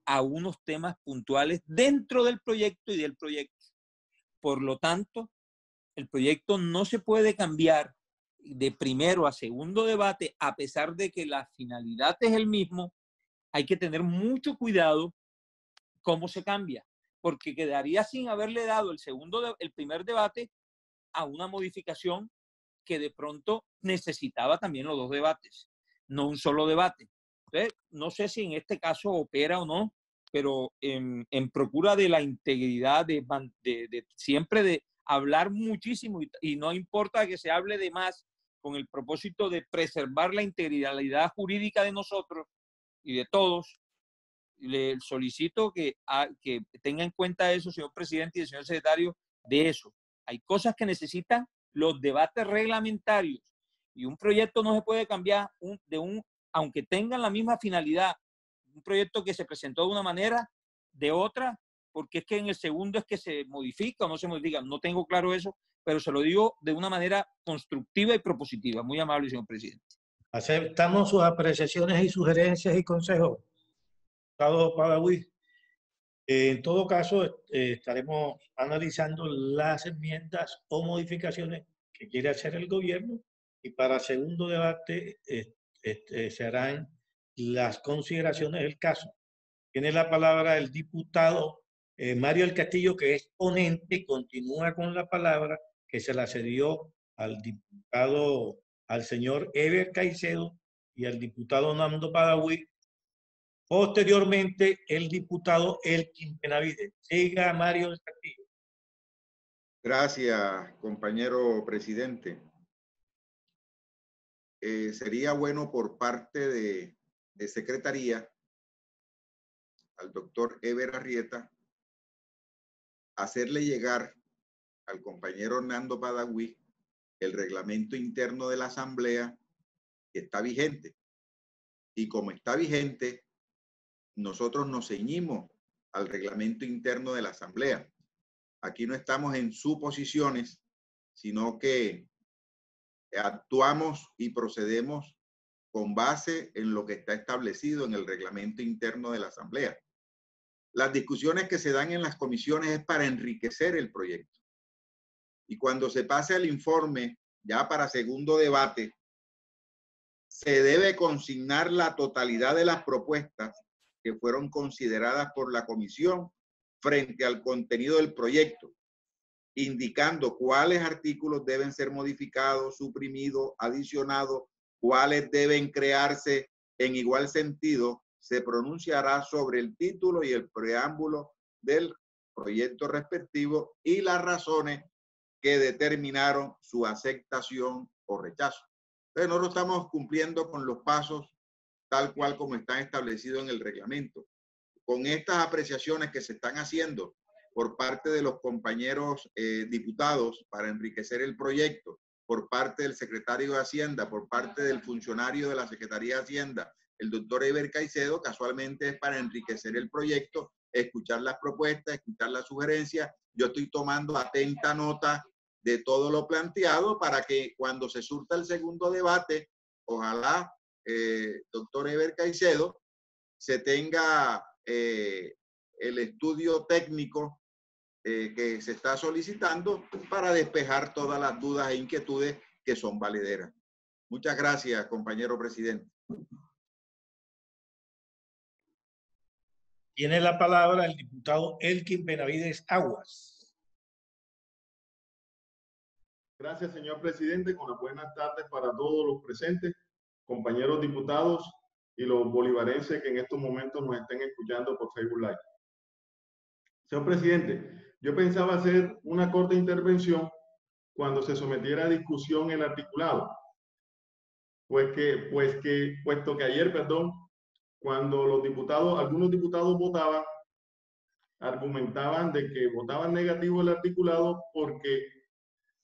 a unos temas puntuales dentro del proyecto y del proyecto. Por lo tanto, el proyecto no se puede cambiar de primero a segundo debate, a pesar de que la finalidad es el mismo, hay que tener mucho cuidado cómo se cambia, porque quedaría sin haberle dado el segundo, el primer debate a una modificación que de pronto necesitaba también los dos debates, no un solo debate. No sé si en este caso opera o no, pero en, en procura de la integridad, de siempre de hablar muchísimo y, y no importa que se hable de más con el propósito de preservar la integridad jurídica de nosotros y de todos, le solicito que, ah, que tenga en cuenta eso, señor presidente y señor secretario, de eso. Hay cosas que necesitan los debates reglamentarios y un proyecto no se puede cambiar un- de un, aunque tengan la misma finalidad, un proyecto que se presentó de una manera, de otra, porque es que en el segundo es que se modifica o no se modifica. No tengo claro eso, pero se lo digo de una manera constructiva y propositiva. Muy amable, señor presidente. Aceptamos sus apreciaciones y sugerencias y consejos. Diputado Padawi. Eh, En todo caso, eh, estaremos analizando las enmiendas o modificaciones que quiere hacer el gobierno y para segundo debate eh, este, se harán las consideraciones del caso. Tiene la palabra el diputado eh, Mario El Castillo, que es ponente continúa con la palabra que se la cedió al diputado, al señor Eber Caicedo y al diputado Nando Padawi. Posteriormente, el diputado Elkin Benavides. Siga Mario El Castillo. Gracias, compañero presidente. Eh, sería bueno por parte de, Secretaría al doctor Ever Arrieta hacerle llegar al compañero Hernando Padawi el reglamento interno de la Asamblea que está vigente. Y como está vigente, nosotros nos ceñimos al reglamento interno de la Asamblea. Aquí no estamos en suposiciones, sino que actuamos y procedemos con base en lo que está establecido en el reglamento interno de la Asamblea. Las discusiones que se dan en las comisiones es para enriquecer el proyecto. Y cuando se pase el informe ya para segundo debate, se debe consignar la totalidad de las propuestas que fueron consideradas por la comisión frente al contenido del proyecto, indicando cuáles artículos deben ser modificados, suprimidos, adicionados, cuáles deben crearse en igual sentido, se pronunciará sobre el título y el preámbulo del proyecto respectivo y las razones que determinaron su aceptación o rechazo. Entonces, nosotros estamos cumpliendo con los pasos tal cual como están establecidos en el reglamento. Con estas apreciaciones que se están haciendo por parte de los compañeros eh, diputados para enriquecer el proyecto, por parte del secretario de Hacienda, por parte del funcionario de la Secretaría de Hacienda, el doctor Eber Caicedo, casualmente es para enriquecer el proyecto, escuchar las propuestas, escuchar las sugerencias. Yo estoy tomando atenta nota de todo lo planteado para que cuando se surta el segundo debate, ojalá, eh, doctor Eber Caicedo, se tenga eh, el estudio técnico eh, que se está solicitando para despejar todas las dudas e inquietudes que son valederas. Muchas gracias, compañero presidente. Tiene la palabra el diputado Elkin Benavides Aguas. Gracias, señor presidente. Con las buenas tardes para todos los presentes, compañeros diputados y los bolivarenses que en estos momentos nos estén escuchando por Facebook Live. Señor presidente, yo pensaba hacer una corta intervención cuando se sometiera a discusión el articulado. Pues que, pues que, puesto que ayer, perdón, cuando los diputados, algunos diputados votaban, argumentaban de que votaban negativo el articulado porque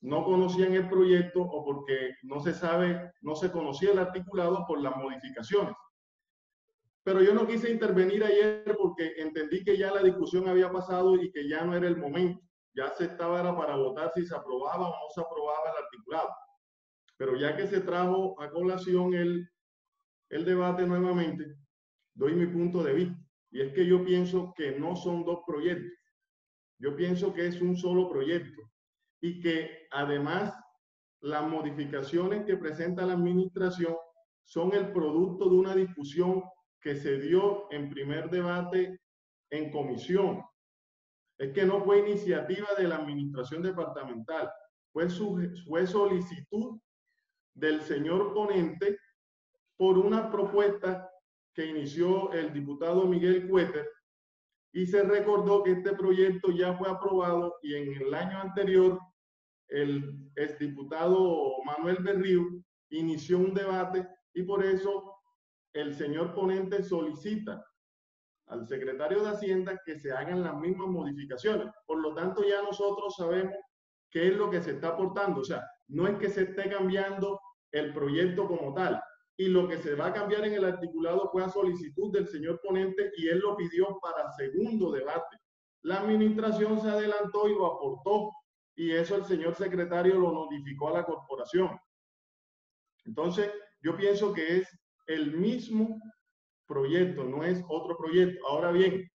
no conocían el proyecto o porque no se sabe, no se conocía el articulado por las modificaciones. Pero yo no quise intervenir ayer porque entendí que ya la discusión había pasado y que ya no era el momento. ya se estaba era para votar si se aprobaba o no se aprobaba el articulado. Pero ya que se trajo a colación el, el debate nuevamente, doy mi punto de vista. Y es que yo pienso que no son dos proyectos. Yo pienso que es un solo proyecto y que además las modificaciones que presenta la administración son el producto de una discusión que se dio en primer debate en comisión. Es que no fue iniciativa de la administración departamental, fue, su, fue solicitud del señor ponente por una propuesta que inició el diputado Miguel Cuéter y se recordó que este proyecto ya fue aprobado y en el año anterior el exdiputado Manuel Berrío inició un debate y por eso el señor ponente solicita al secretario de Hacienda que se hagan las mismas modificaciones. Por lo tanto, ya nosotros sabemos qué es lo que se está aportando. O sea, no es que se esté cambiando el proyecto como tal. Y lo que se va a cambiar en el articulado fue a solicitud del señor ponente y él lo pidió para segundo debate. La administración se adelantó y lo aportó y eso el señor secretario lo notificó a la corporación. Entonces, yo pienso que es el mismo proyecto, no es otro proyecto. Ahora bien,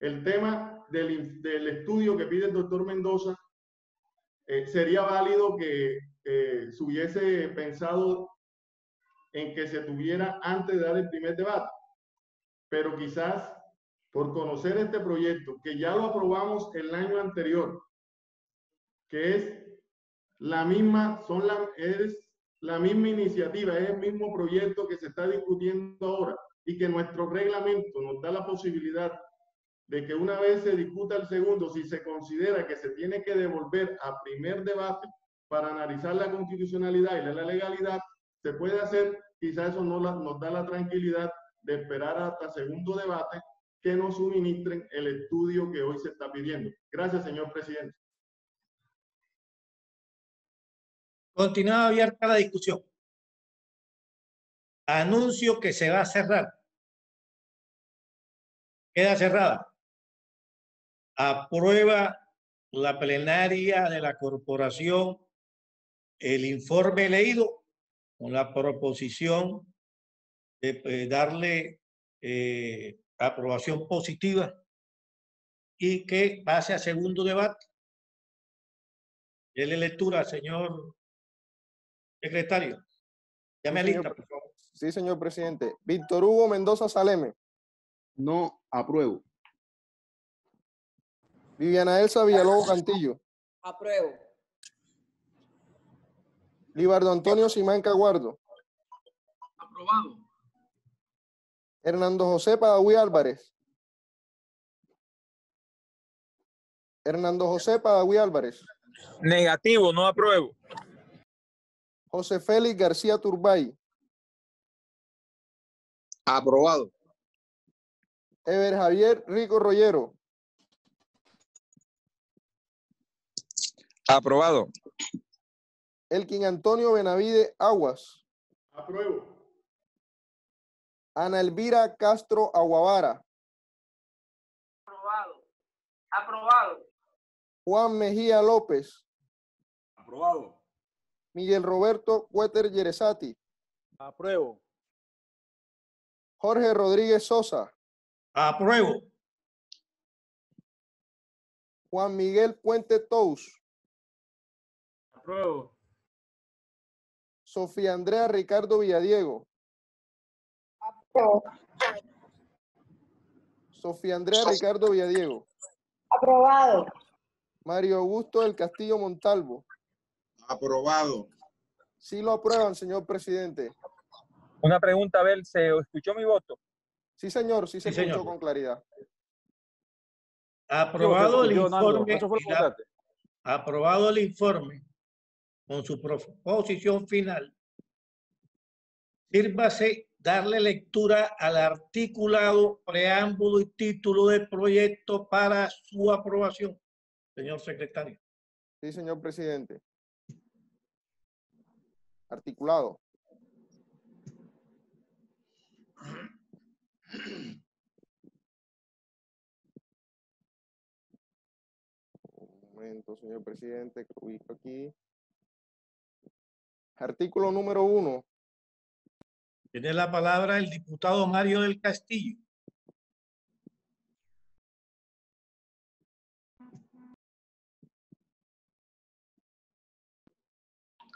el tema del, del estudio que pide el doctor Mendoza, eh, sería válido que eh, se hubiese pensado en que se tuviera antes de dar el primer debate, pero quizás por conocer este proyecto, que ya lo aprobamos el año anterior, que es la misma, son la, es la misma iniciativa, es el mismo proyecto que se está discutiendo ahora y que nuestro reglamento nos da la posibilidad de que una vez se discuta el segundo, si se considera que se tiene que devolver a primer debate para analizar la constitucionalidad y la legalidad, se puede hacer, quizás eso no nos da la tranquilidad de esperar hasta segundo debate que nos suministren el estudio que hoy se está pidiendo. Gracias, señor presidente. Continúa abierta la discusión. Anuncio que se va a cerrar. Queda cerrada. Aprueba la plenaria de la corporación el informe leído con la proposición de eh, darle eh, aprobación positiva y que pase a segundo debate. Dele lectura, señor secretario. Ya me Sí, señor alista, por favor. Sí, señor presidente. Víctor Hugo Mendoza Saleme. No apruebo. Viviana Elsa Villalobos Cantillo. Apruebo. Libardo Antonio Simanca Guardo. Aprobado. Hernando José Padaví Álvarez. Hernando José Padaví Álvarez. Negativo, no apruebo. José Félix García Turbay. Aprobado. Ever Javier Rico Rollero. Aprobado. Elkin Antonio Benavide Aguas. Apruebo. Ana Elvira Castro Aguavara. Aprobado. Aprobado. Juan Mejía López. Aprobado. Miguel Roberto Cuéter Yeresati. Apruebo. Jorge Rodríguez Sosa. Apruebo. Juan Miguel Puente Tous. Apruebo. Sofía Andrea Ricardo Villadiego. Sofía Andrea Ricardo Villadiego. Aprobado. Mario Augusto del Castillo Montalvo. Aprobado. Sí lo aprueban, señor presidente. Una pregunta, Abel, ¿se escuchó mi voto? Sí, señor, sí se Sí, escuchó señor. con claridad. Aprobado el informe. aprobado el informe con su proposición final. Sírvase darle lectura al articulado, preámbulo y título del proyecto para su aprobación, señor secretario. Sí, señor presidente. Articulado. Un momento, señor presidente, que ubico aquí. Artículo número uno. Tiene la palabra el diputado Mario del Castillo.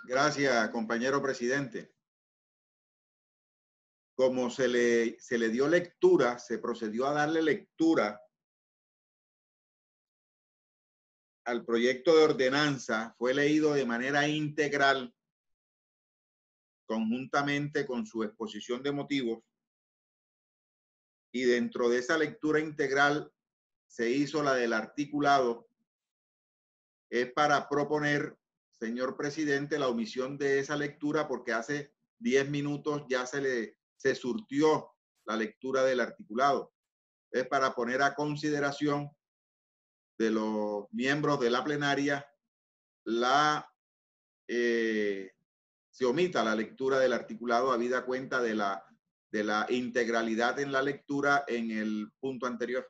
Gracias, compañero presidente. Como se le, se le dio lectura, se procedió a darle lectura al proyecto de ordenanza, fue leído de manera integral, conjuntamente con su exposición de motivos, y dentro de esa lectura integral se hizo la del articulado, es para proponer señor presidente, la omisión de esa lectura porque hace 10 minutos ya se le se surtió la lectura del articulado. Es para poner a consideración de los miembros de la plenaria la eh, se omita la lectura del articulado habida cuenta de la de la integralidad en la lectura en el punto anterior.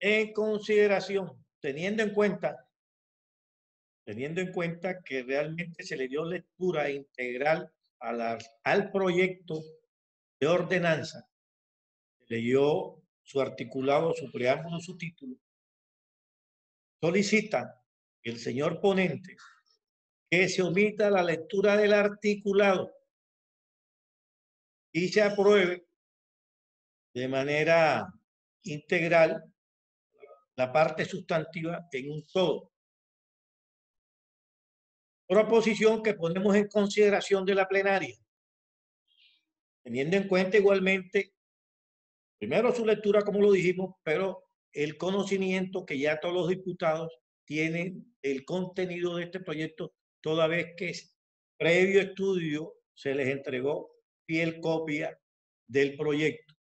en consideración, teniendo en cuenta, teniendo en cuenta que realmente se le dio lectura integral a la- al proyecto de ordenanza, leyó su articulado, su preámbulo, su título, solicita el señor ponente que se omita la lectura del articulado y se apruebe de manera integral la parte sustantiva en un todo. Proposición que ponemos en consideración de la plenaria, teniendo en cuenta igualmente, primero su lectura, como lo dijimos, pero el conocimiento que ya todos los diputados tienen el contenido de este proyecto, toda vez que previo estudio se les entregó fiel copia del proyecto.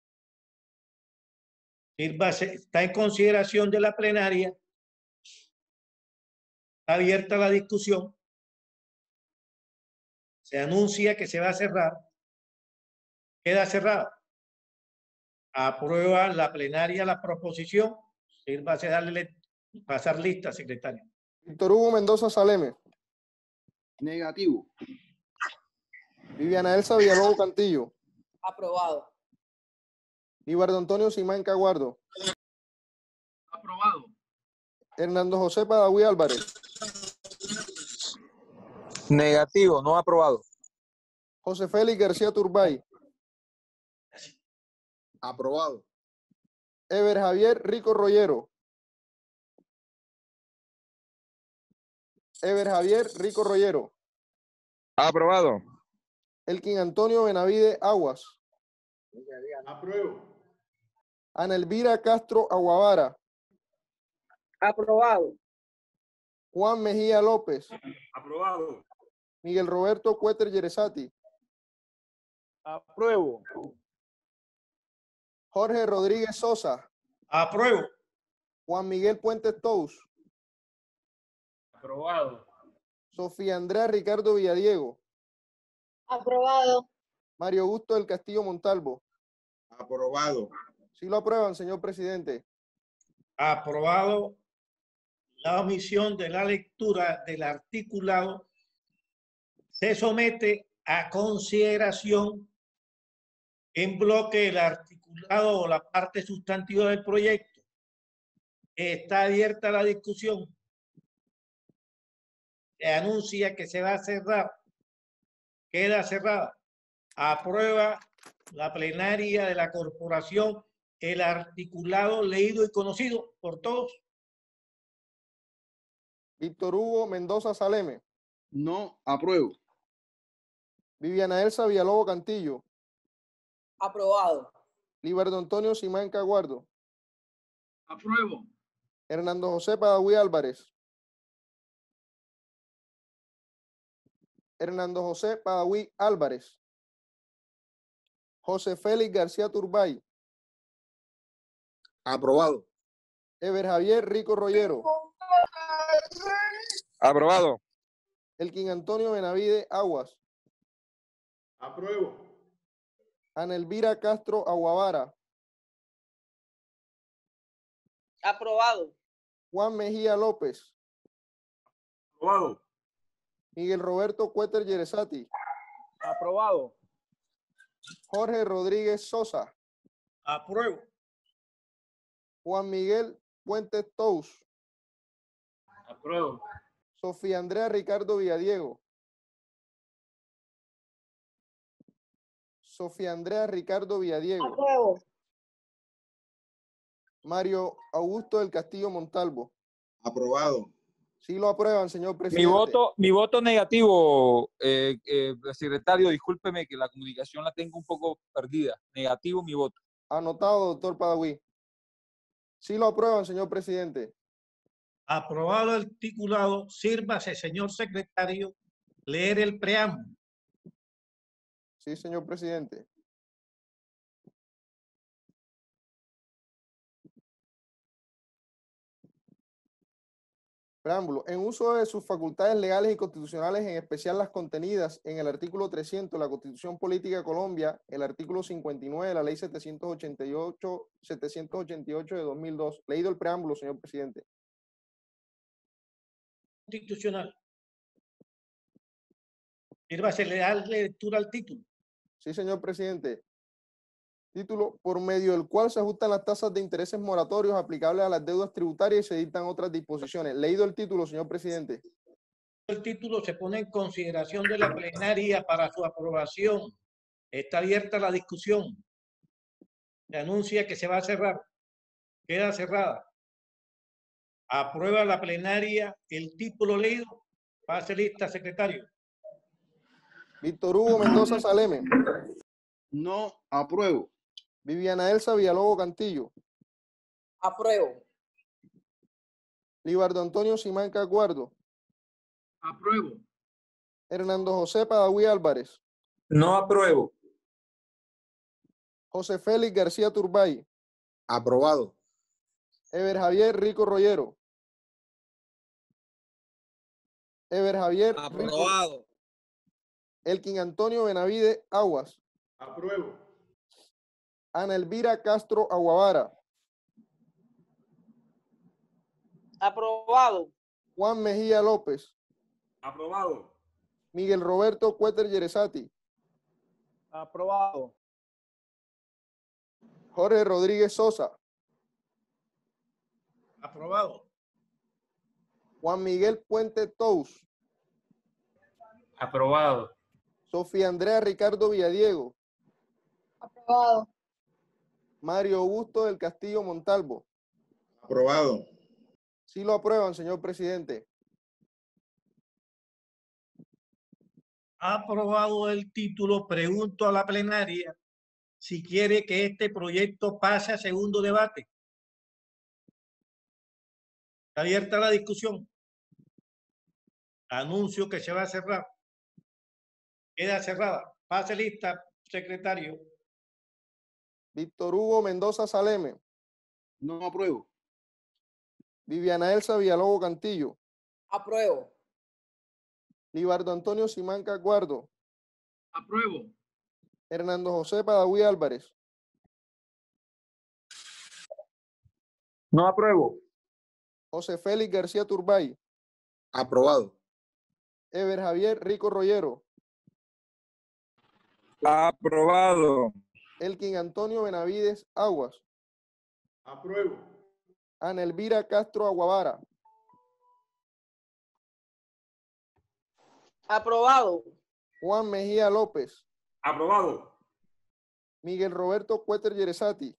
Está en consideración de la plenaria. Abierta la discusión. Se anuncia que se va a cerrar. Queda cerrada. Aprueba la plenaria la proposición. Sírvase darle, pasar lista, secretario. Víctor Hugo Mendoza Saleme. Negativo. Viviana Elsa Villalobos Cantillo. Aprobado. Libardo Antonio Simán Caguardo. Aprobado. Hernando José Padaví Álvarez. Negativo, no aprobado. José Félix García Turbay. Aprobado. Ever Javier Rico Rollero. Ever Javier Rico Rollero. Aprobado. Elkin Antonio Benavide Aguas. Apruebo. Ana Elvira Castro Aguavara. Aprobado. Juan Mejía López. Aprobado. Miguel Roberto Cuéter Yeresati. Apruebo. Jorge Rodríguez Sosa. Apruebo. Juan Miguel Puentes Tous. Aprobado. Sofía Andrea Ricardo Villadiego. Aprobado. Mario Augusto del Castillo Montalvo. Aprobado. Sí lo aprueban, señor presidente. Aprobado la omisión de la lectura del articulado. Se somete a consideración en bloque el articulado o la parte sustantiva del proyecto. Está abierta la discusión. Se anuncia que se va a cerrar. Queda cerrada. Aprueba la plenaria de la corporación el articulado leído y conocido por todos. Víctor Hugo Mendoza Saleme. No apruebo. Viviana Elsa Villalobos Cantillo. Aprobado. Libardo Antonio Simán Caguardo. Apruebo. Hernando José Padaví Álvarez. Hernando José Padaví Álvarez. José Félix García Turbay. Aprobado. Ever Javier Rico Rollero. Aprobado. Elkin Antonio Benavide Aguas. Apruebo. Ana Elvira Castro Aguavara. Aprobado. Juan Mejía López, Aprobado. Miguel Roberto Cueter Yeresati, Aprobado. Jorge Rodríguez Sosa, Apruebo. Juan Miguel Puentes Tous, Apruebo. Sofía Andrea Ricardo Villadiego, Sofía Andrea Ricardo Villadiego, Apruebo. Mario Augusto del Castillo Montalvo. Aprobado. Sí lo aprueban, señor Mi presidente. voto, mi voto negativo, eh, eh, secretario, discúlpeme que la comunicación la tengo un poco perdida. Negativo mi voto. Anotado, doctor Padaví. Sí lo aprueban, señor presidente. Aprobado el articulado, sírvase, señor secretario, leer el preámbulo. Sí, señor presidente. Preámbulo. En uso de sus facultades legales y constitucionales, en especial las contenidas en el artículo 300 de la Constitución Política de Colombia, el artículo 59 de la Ley 788, 788 de 2002. Leído el preámbulo, señor presidente. Constitucional. Sírvase, le da lectura al título. Sí, señor presidente. Título, por medio del cual se ajustan las tasas de intereses moratorios aplicables a las deudas tributarias y se dictan otras disposiciones. Leído el título, señor presidente. El título se pone en consideración de la plenaria para su aprobación. Está abierta la discusión. Se anuncia que se va a cerrar. Queda cerrada. Aprueba la plenaria el título leído. Pase lista, secretario. Víctor Hugo Mendoza Saleme. No apruebo. Viviana Elsa Villalobos Cantillo. Apruebo. Libardo Antonio Simanca Guardo. Apruebo. Hernando José Padaví Álvarez. No apruebo. José Félix García Turbay. Aprobado. Ever Javier Rico Rollero. Ever Javier Rico- Aprobado. Elkin Antonio Benavide Aguas. Apruebo. Ana Elvira Castro Aguavara. Aprobado. Juan Mejía López. Aprobado. Miguel Roberto Cueter Yeresati. Aprobado. Jorge Rodríguez Sosa. Aprobado. Juan Miguel Puente Tous. Aprobado. Sofía Andrea Ricardo Villadiego. Aprobado. Mario Augusto del Castillo Montalvo. Aprobado. Sí lo aprueban, señor presidente. aprobado el título, pregunto a la plenaria si quiere que este proyecto pase a segundo debate. Está abierta la discusión. Anuncio que se va a cerrar. Queda cerrada. Pase lista, secretario. Víctor Hugo Mendoza Saleme. No apruebo. Viviana Elsa Villalobos Cantillo. Apruebo. Libardo Antonio Simanca Guardo. Apruebo. Hernando José Padaví Álvarez. No apruebo. José Félix García Turbay. Aprobado. Ever Javier Rico Rollero. Aprobado. Elkin Antonio Benavides Aguas. Apruebo. Ana Elvira Castro Aguavara. Aprobado. Juan Mejía López. Aprobado. Miguel Roberto Cueter Yeresati.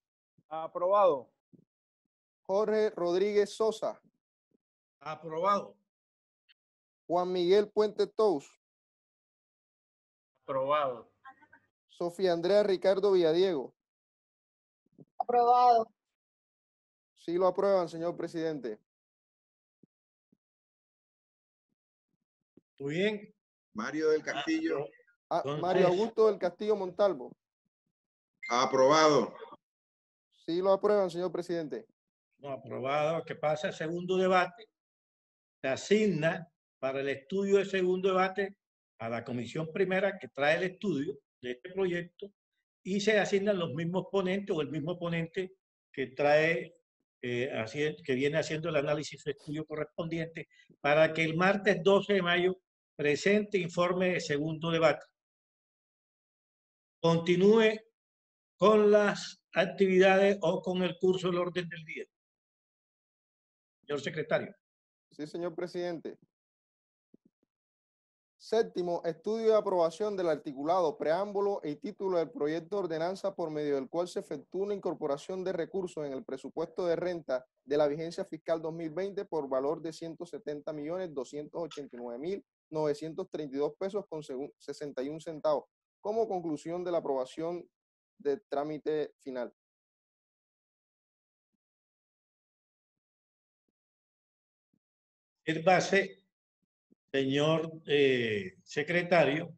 Aprobado. Jorge Rodríguez Sosa. Aprobado. Juan Miguel Puente Tous. Aprobado. Sofía Andrea Ricardo Villadiego. Aprobado. Sí lo aprueban, señor presidente. Muy bien. Mario del Castillo. Ah, Mario Augusto del Castillo Montalvo. Aprobado. Sí lo aprueban, señor presidente. No, aprobado que pase a segundo debate. Se asigna para el estudio de segundo debate a la comisión primera que trae el estudio de este proyecto y se asignan los mismos ponentes o el mismo ponente que trae eh, que viene haciendo el análisis de estudio correspondiente, para que el martes 12 de mayo presente informe de segundo debate. Continúe con las actividades o con el curso del orden del día. Señor secretario. Sí, señor presidente. Séptimo, estudio de aprobación del articulado, preámbulo y título del proyecto de ordenanza por medio del cual se efectúa una incorporación de recursos en el presupuesto de renta de la vigencia fiscal 2020 por valor de 170 millones 289 mil 932 pesos con segun- 61 centavos, como conclusión de la aprobación del trámite final. Es base, señor eh, secretario,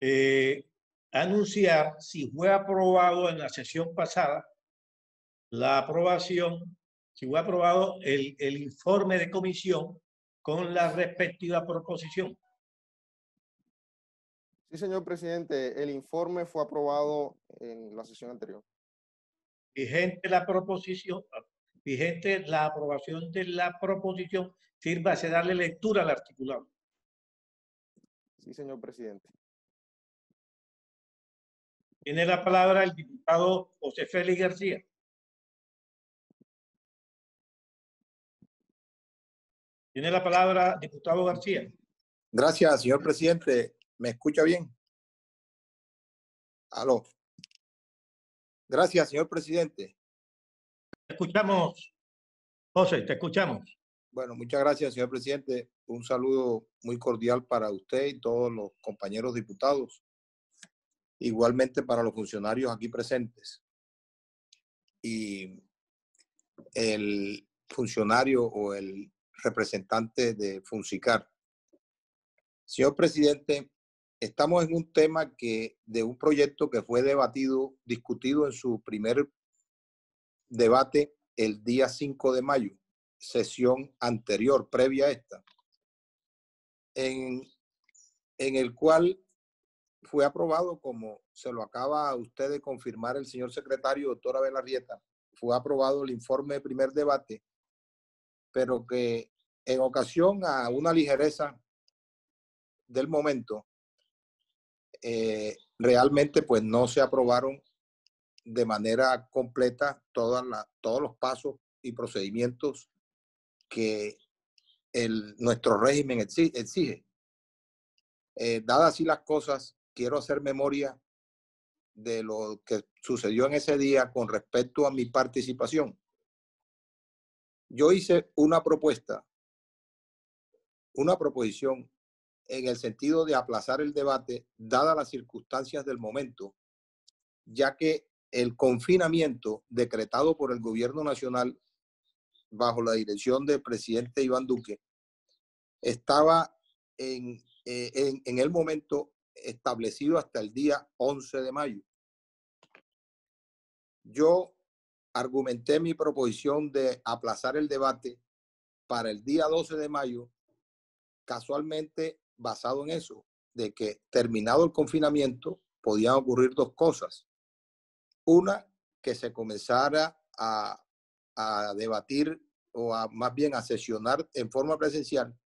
eh, anunciar si fue aprobado en la sesión pasada la aprobación, si fue aprobado el, el informe de comisión con la respectiva proposición. Sí, señor presidente, el informe fue aprobado en la sesión anterior. Vigente la proposición, vigente la aprobación de la proposición, sírvase darle lectura al articulado. Sí, señor presidente. Tiene la palabra el diputado José Félix García. Tiene la palabra diputado García. Gracias, señor presidente. ¿Me escucha bien? Aló. Gracias, señor presidente. Escuchamos, José, te escuchamos. Bueno, muchas gracias, señor presidente. Un saludo muy cordial para usted y todos los compañeros diputados. Igualmente para los funcionarios aquí presentes. Y el funcionario o el representante de Funsicar. Señor presidente, estamos en un tema que de un proyecto que fue debatido, discutido en su primer debate el día 5 de mayo, sesión anterior, previa a esta, en, en el cual fue aprobado, como se lo acaba a usted de confirmar el señor secretario, doctor Abel Arrieta, fue aprobado el informe de primer debate, pero que en ocasión a una ligereza del momento, eh, realmente pues no se aprobaron de manera completa todas todos los pasos y procedimientos que nuestro régimen exi- exige. Eh, dadas así las cosas, quiero hacer memoria de lo que sucedió en ese día con respecto a mi participación. Yo hice una propuesta, una proposición en el sentido de aplazar el debate, dadas las circunstancias del momento, ya que el confinamiento decretado por el gobierno nacional bajo la dirección del presidente Iván Duque estaba en, eh, el momento establecido hasta el día 11 de mayo. Yo argumenté mi proposición de aplazar el debate para el día 12 de mayo, casualmente basado en eso, de que terminado el confinamiento podían ocurrir dos cosas. Una, que se comenzara a, a debatir o a, más bien a sesionar en forma presencial.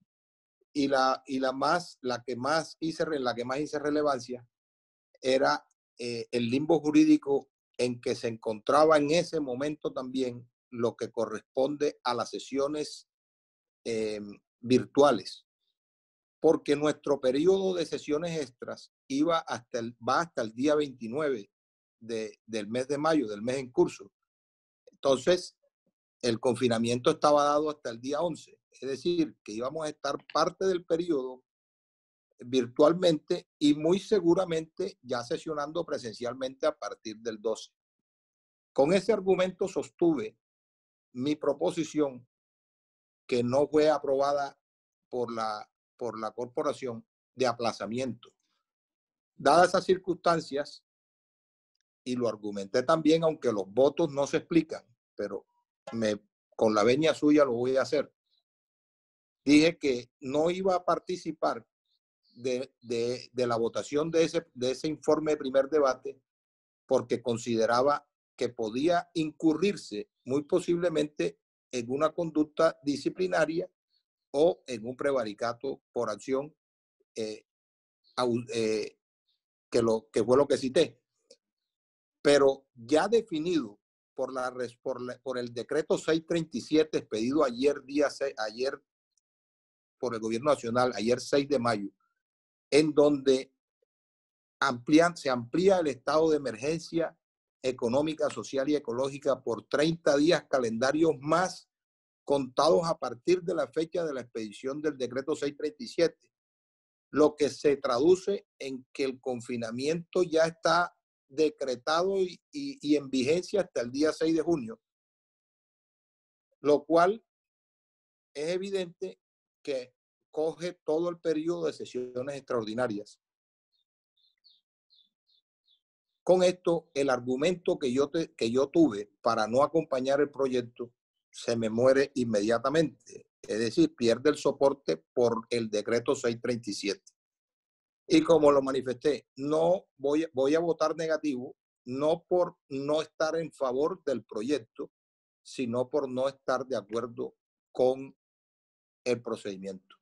Y la, y la más, la que más hice, la que más hice relevancia era eh, el limbo jurídico en que se encontraba en ese momento también lo que corresponde a las sesiones eh, virtuales, porque nuestro periodo de sesiones extras iba hasta el, va hasta el día 29 de- del mes de mayo, del mes en curso. Entonces, el confinamiento estaba dado hasta el día 11, es decir, que íbamos a estar parte del periodo virtualmente y muy seguramente ya sesionando presencialmente a partir del 12. Con ese argumento sostuve mi proposición que no fue aprobada por la, por la corporación de aplazamiento. Dadas esas circunstancias, y lo argumenté también, aunque los votos no se explican, pero me, con la veña suya lo voy a hacer. Dije que no iba a participar de, de- de la votación de ese, de ese informe de primer debate porque consideraba que podía incurrirse muy posiblemente en una conducta disciplinaria o en un prevaricato por acción eh, eh, que, lo, que fue lo que cité. Pero ya definido por, la, por, la- por el decreto 637 expedido ayer, día se- ayer por el gobierno nacional, ayer 6 de mayo, en donde amplían, se amplía el estado de emergencia económica, social y ecológica por 30 días calendarios más contados a partir de la fecha de la expedición del decreto 637, lo que se traduce en que el confinamiento ya está decretado y, y- en vigencia hasta el día 6 de junio, lo cual es evidente que coge todo el periodo de sesiones extraordinarias. Con esto, el argumento que yo, te- que yo tuve para no acompañar el proyecto se me muere inmediatamente. Es decir, pierde el soporte por el decreto 637. Y como lo manifesté, no voy, voy a votar negativo, no por no estar en favor del proyecto, sino por no estar de acuerdo con el procedimiento.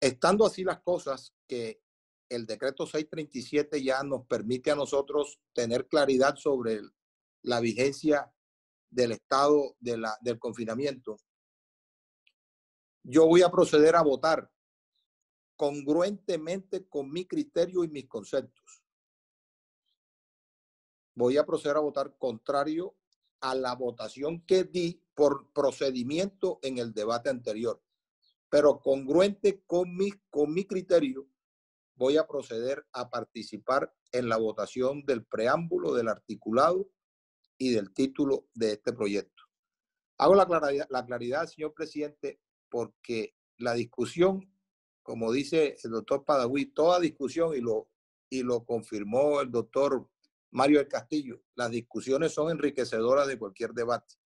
Estando así las cosas, que el decreto 637 ya nos permite a nosotros tener claridad sobre la vigencia del estado de la, del confinamiento, yo voy a proceder a votar congruentemente con mi criterio y mis conceptos. Voy a proceder a votar contrario a la votación que di por procedimiento en el debate anterior, pero congruente con mi, con mi criterio, voy a proceder a participar en la votación del preámbulo, del articulado y del título de este proyecto. Hago la claridad, la claridad, señor presidente, porque la discusión, como dice el doctor Padawi, toda discusión, y lo, y lo confirmó el doctor Mario del Castillo, las discusiones son enriquecedoras de cualquier debate.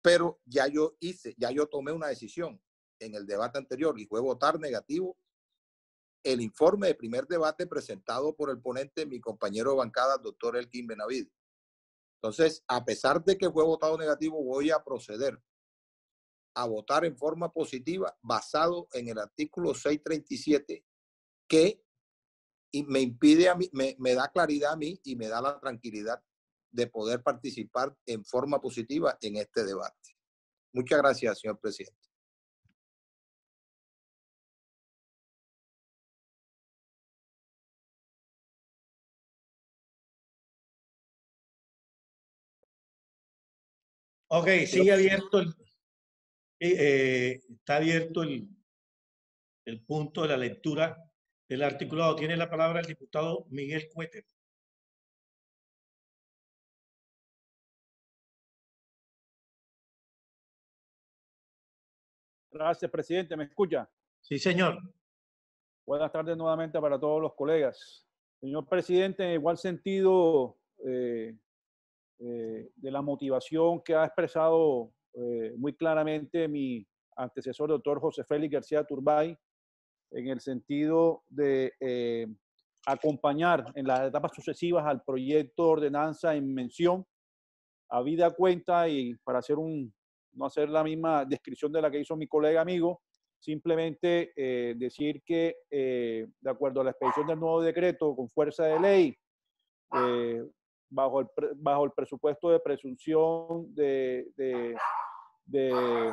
Pero ya yo hice, ya yo tomé una decisión en el debate anterior y fue votar negativo el informe de primer debate presentado por el ponente, mi compañero de bancada, doctor Elkin Benavid. Entonces, a pesar de que fue votado negativo, voy a proceder a votar en forma positiva basado en el artículo 637 que y me impide a mí, me, me da claridad a mí y me da la tranquilidad de poder participar en forma positiva en este debate. Muchas gracias, señor presidente. Ok, sigue abierto el, eh, está abierto el, el punto de la lectura del articulado. Tiene la palabra el diputado Miguel Cuete. Gracias, presidente. ¿Me escucha? Sí, señor. Buenas tardes nuevamente para todos los colegas. Señor presidente, en igual sentido eh, eh, de la motivación que ha expresado eh, muy claramente mi antecesor, doctor José Félix García Turbay, en el sentido de eh, acompañar en las etapas sucesivas al proyecto de ordenanza en mención, habida cuenta y para hacer un, no hacer la misma descripción de la que hizo mi colega amigo, simplemente eh, decir que eh, de acuerdo a la expedición del nuevo decreto con fuerza de ley, eh, bajo, el, bajo el presupuesto de presunción de, de, de-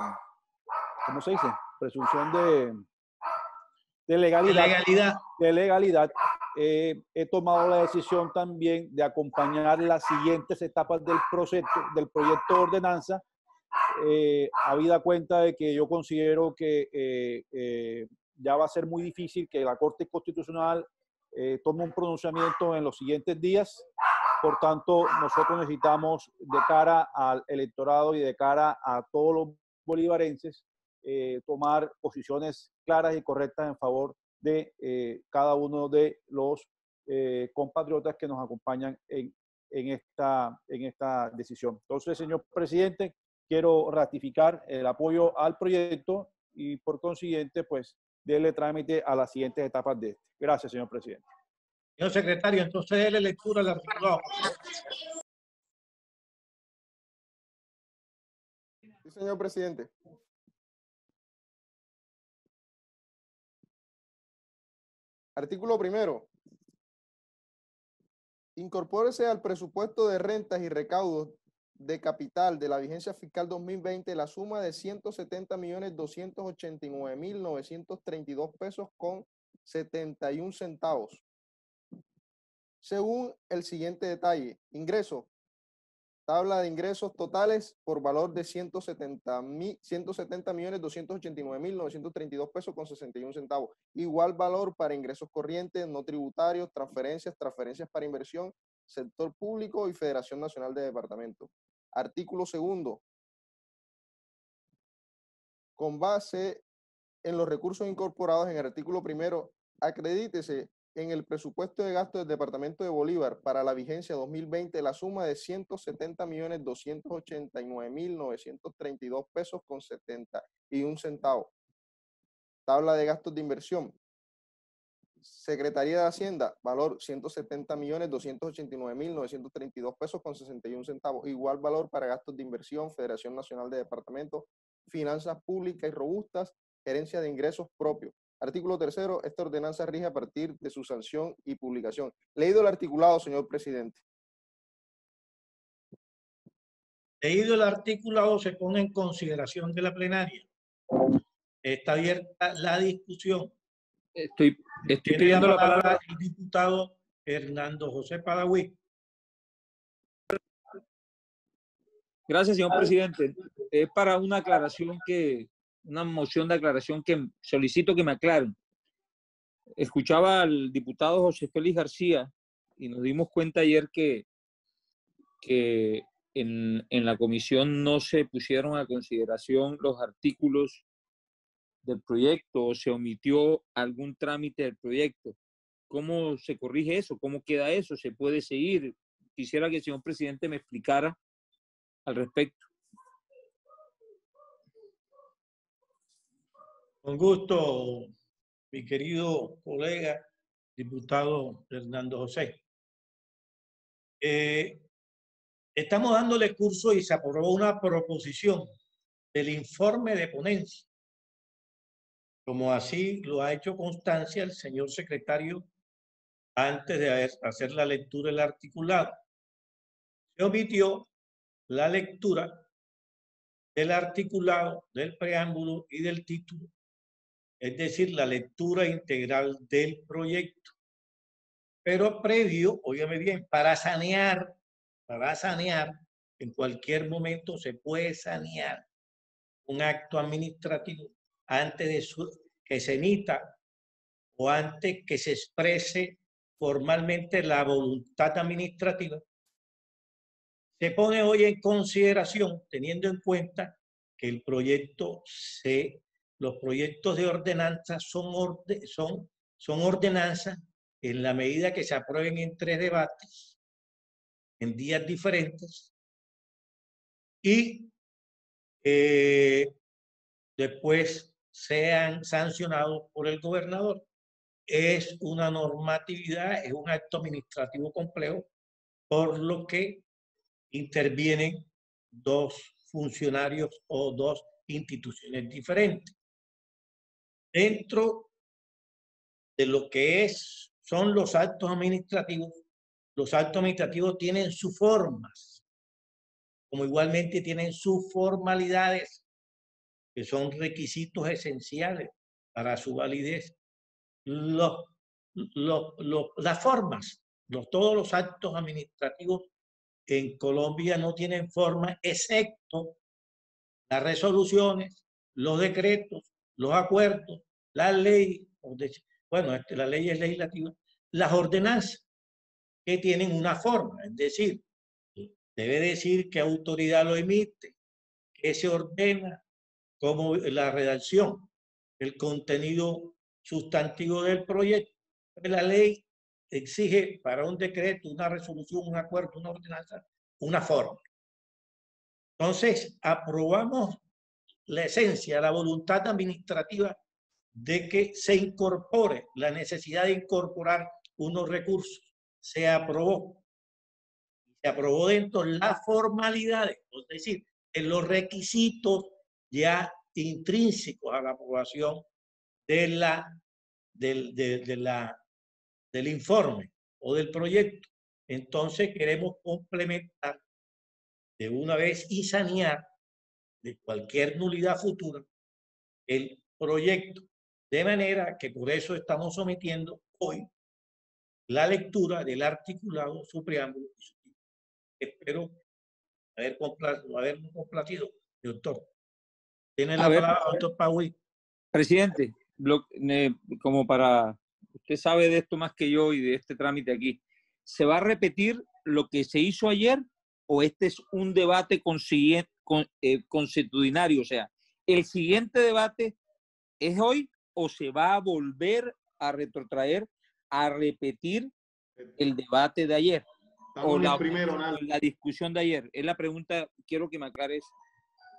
¿cómo se dice? Presunción de, de legalidad. legalidad. De legalidad. eh, he tomado la decisión también de acompañar las siguientes etapas del proceso, del proyecto de ordenanza, eh, habida cuenta de que yo considero que eh, eh, ya va a ser muy difícil que la Corte Constitucional eh, tome un pronunciamiento en los siguientes días. Por tanto, nosotros necesitamos de cara al electorado y de cara a todos los bolivarenses eh, tomar posiciones claras y correctas en favor de eh, cada uno de los eh, compatriotas que nos acompañan en, esta, en esta decisión. Entonces, señor presidente, quiero ratificar el apoyo al proyecto y por consiguiente, pues, darle trámite a las siguientes etapas de este. Gracias, señor presidente. Señor secretario, entonces déle lectura al articulado. Sí, señor presidente. Artículo primero. Incorpórese al presupuesto de rentas y recaudos de capital de la vigencia fiscal 2020 la suma de 170 millones 289 mil 932 pesos con 71 centavos según el siguiente detalle, ingreso, tabla de ingresos totales por valor de 170 mil 170 millones 289 mil 932 pesos con 61 centavos. Igual valor para ingresos corrientes, no tributarios, transferencias, transferencias para inversión, sector público y Federación Nacional de Departamentos. Artículo segundo. Con base en los recursos incorporados en el artículo primero, acredítese en el presupuesto de gasto del Departamento de Bolívar para la vigencia 2020 la suma de 170 millones 289 mil 932 pesos con 71 centavos. Tabla de gastos de inversión. Secretaría de Hacienda, valor 170 millones 289 mil 932 pesos con 61 centavos. Igual valor para gastos de inversión, Federación Nacional de Departamentos, Finanzas Públicas y Robustas, Gerencia de Ingresos Propios. Artículo tercero, esta ordenanza rige a partir de su sanción y publicación. Leído el articulado, señor presidente. Leído el articulado, se pone en consideración de la plenaria. Está abierta la discusión. Estoy, pidiendo la palabra palabra. el diputado Hernando José Padagüí. Gracias, señor presidente. Es para una aclaración que, una moción de aclaración que solicito que me aclaren. Escuchaba al diputado José Félix García y nos dimos cuenta ayer que, que en, en la comisión no se pusieron a consideración los artículos del proyecto o se omitió algún trámite del proyecto. ¿Cómo se corrige eso? ¿Cómo queda eso? ¿Se puede seguir? Quisiera que el señor presidente me explicara al respecto. Con gusto, mi querido colega, diputado Hernando José. Eh, estamos dándole curso y se aprobó una proposición del informe de ponencia, como así lo ha hecho constancia el señor secretario antes de hacer la lectura del articulado. Se omitió la lectura del articulado, del preámbulo y del título es decir, la lectura integral del proyecto. Pero previo, óyeme bien, para sanear, para sanear, en cualquier momento se puede sanear un acto administrativo antes de que se emita o antes que se exprese formalmente la voluntad administrativa. Se pone hoy en consideración, teniendo en cuenta que el proyecto se los proyectos de ordenanza son, orde- son, son ordenanzas en la medida que se aprueben en tres debates, en días diferentes, y eh, después sean sancionados por el gobernador. Es una normatividad, es un acto administrativo complejo, por lo que intervienen dos funcionarios o dos instituciones diferentes. Dentro de lo que es, son los actos administrativos, los actos administrativos tienen sus formas, como igualmente tienen sus formalidades, que son requisitos esenciales para su validez. Los, los- los- las formas, todos los actos administrativos en Colombia no tienen forma, excepto las resoluciones, los decretos, los acuerdos, la ley, bueno, este, la ley es legislativa, las ordenanzas que tienen una forma, es decir, debe decir qué autoridad lo emite, qué se ordena, cómo la redacción, el contenido sustantivo del proyecto. La ley exige para un decreto, una resolución, un acuerdo, una ordenanza, una forma. Entonces, aprobamos la esencia, la voluntad administrativa de que se incorpore la necesidad de incorporar unos recursos. Se aprobó. Se aprobó dentro las formalidades, es decir, en los requisitos ya intrínsecos a la aprobación de la, del, de- de del informe o del proyecto. Entonces queremos complementar de una vez y sanear de cualquier nulidad futura el proyecto. De manera que por eso estamos sometiendo hoy la lectura del articulado, su preámbulo y su título. Espero haber complacido, doctor. Tiene la A ver, palabra, doctor Paui. Presidente, como para, usted sabe de esto más que yo y de este trámite aquí, ¿se va a repetir lo que se hizo ayer o este es un debate consiguen- con, eh, constitucionario? O sea, ¿el siguiente debate es hoy o se va a volver a retrotraer, a repetir el debate de ayer? Estamos O la, primero, o la discusión de ayer. Es la pregunta, quiero que me aclares.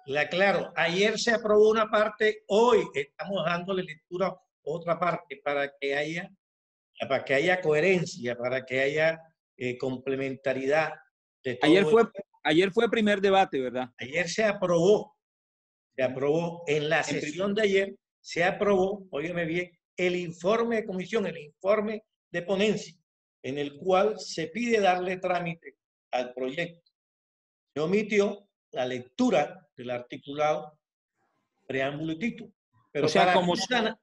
Le aclaro, ayer se aprobó una parte, hoy estamos dándole lectura a otra parte para que haya, para que haya coherencia, para que haya eh, complementariedad. De todo Ayer fue. Ayer fue primer debate, ¿verdad? Ayer se aprobó, se aprobó en la sesión de ayer, se aprobó, óyeme bien, el informe de comisión, el informe de ponencia, en el cual se pide darle trámite al proyecto. Se omitió la lectura del articulado, preámbulo y título. Pero O sea, para, como- subsanar,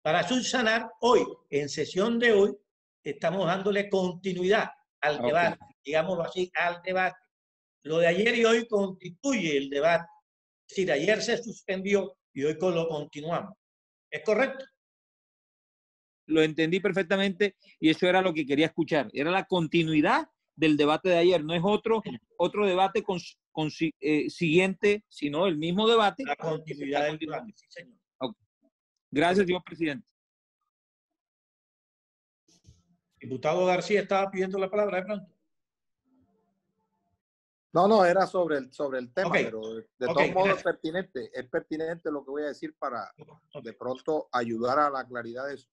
para subsanar hoy, en sesión de hoy, estamos dándole continuidad al Ok. debate, digámoslo así, al debate. Lo de ayer y hoy constituye el debate. Es decir, ayer se suspendió y hoy lo continuamos. ¿Es correcto? lo entendí perfectamente y eso era lo que quería escuchar. Era la continuidad del debate de ayer, no es otro, otro debate con, con eh, siguiente, sino el mismo debate. La continuidad del debate, sí, señor. Gracias, señor presidente. Diputado García estaba pidiendo la palabra de pronto. No, no, era sobre el, sobre el tema, pero de todos modos es pertinente, es pertinente lo que voy a decir para de pronto ayudar a la claridad de eso.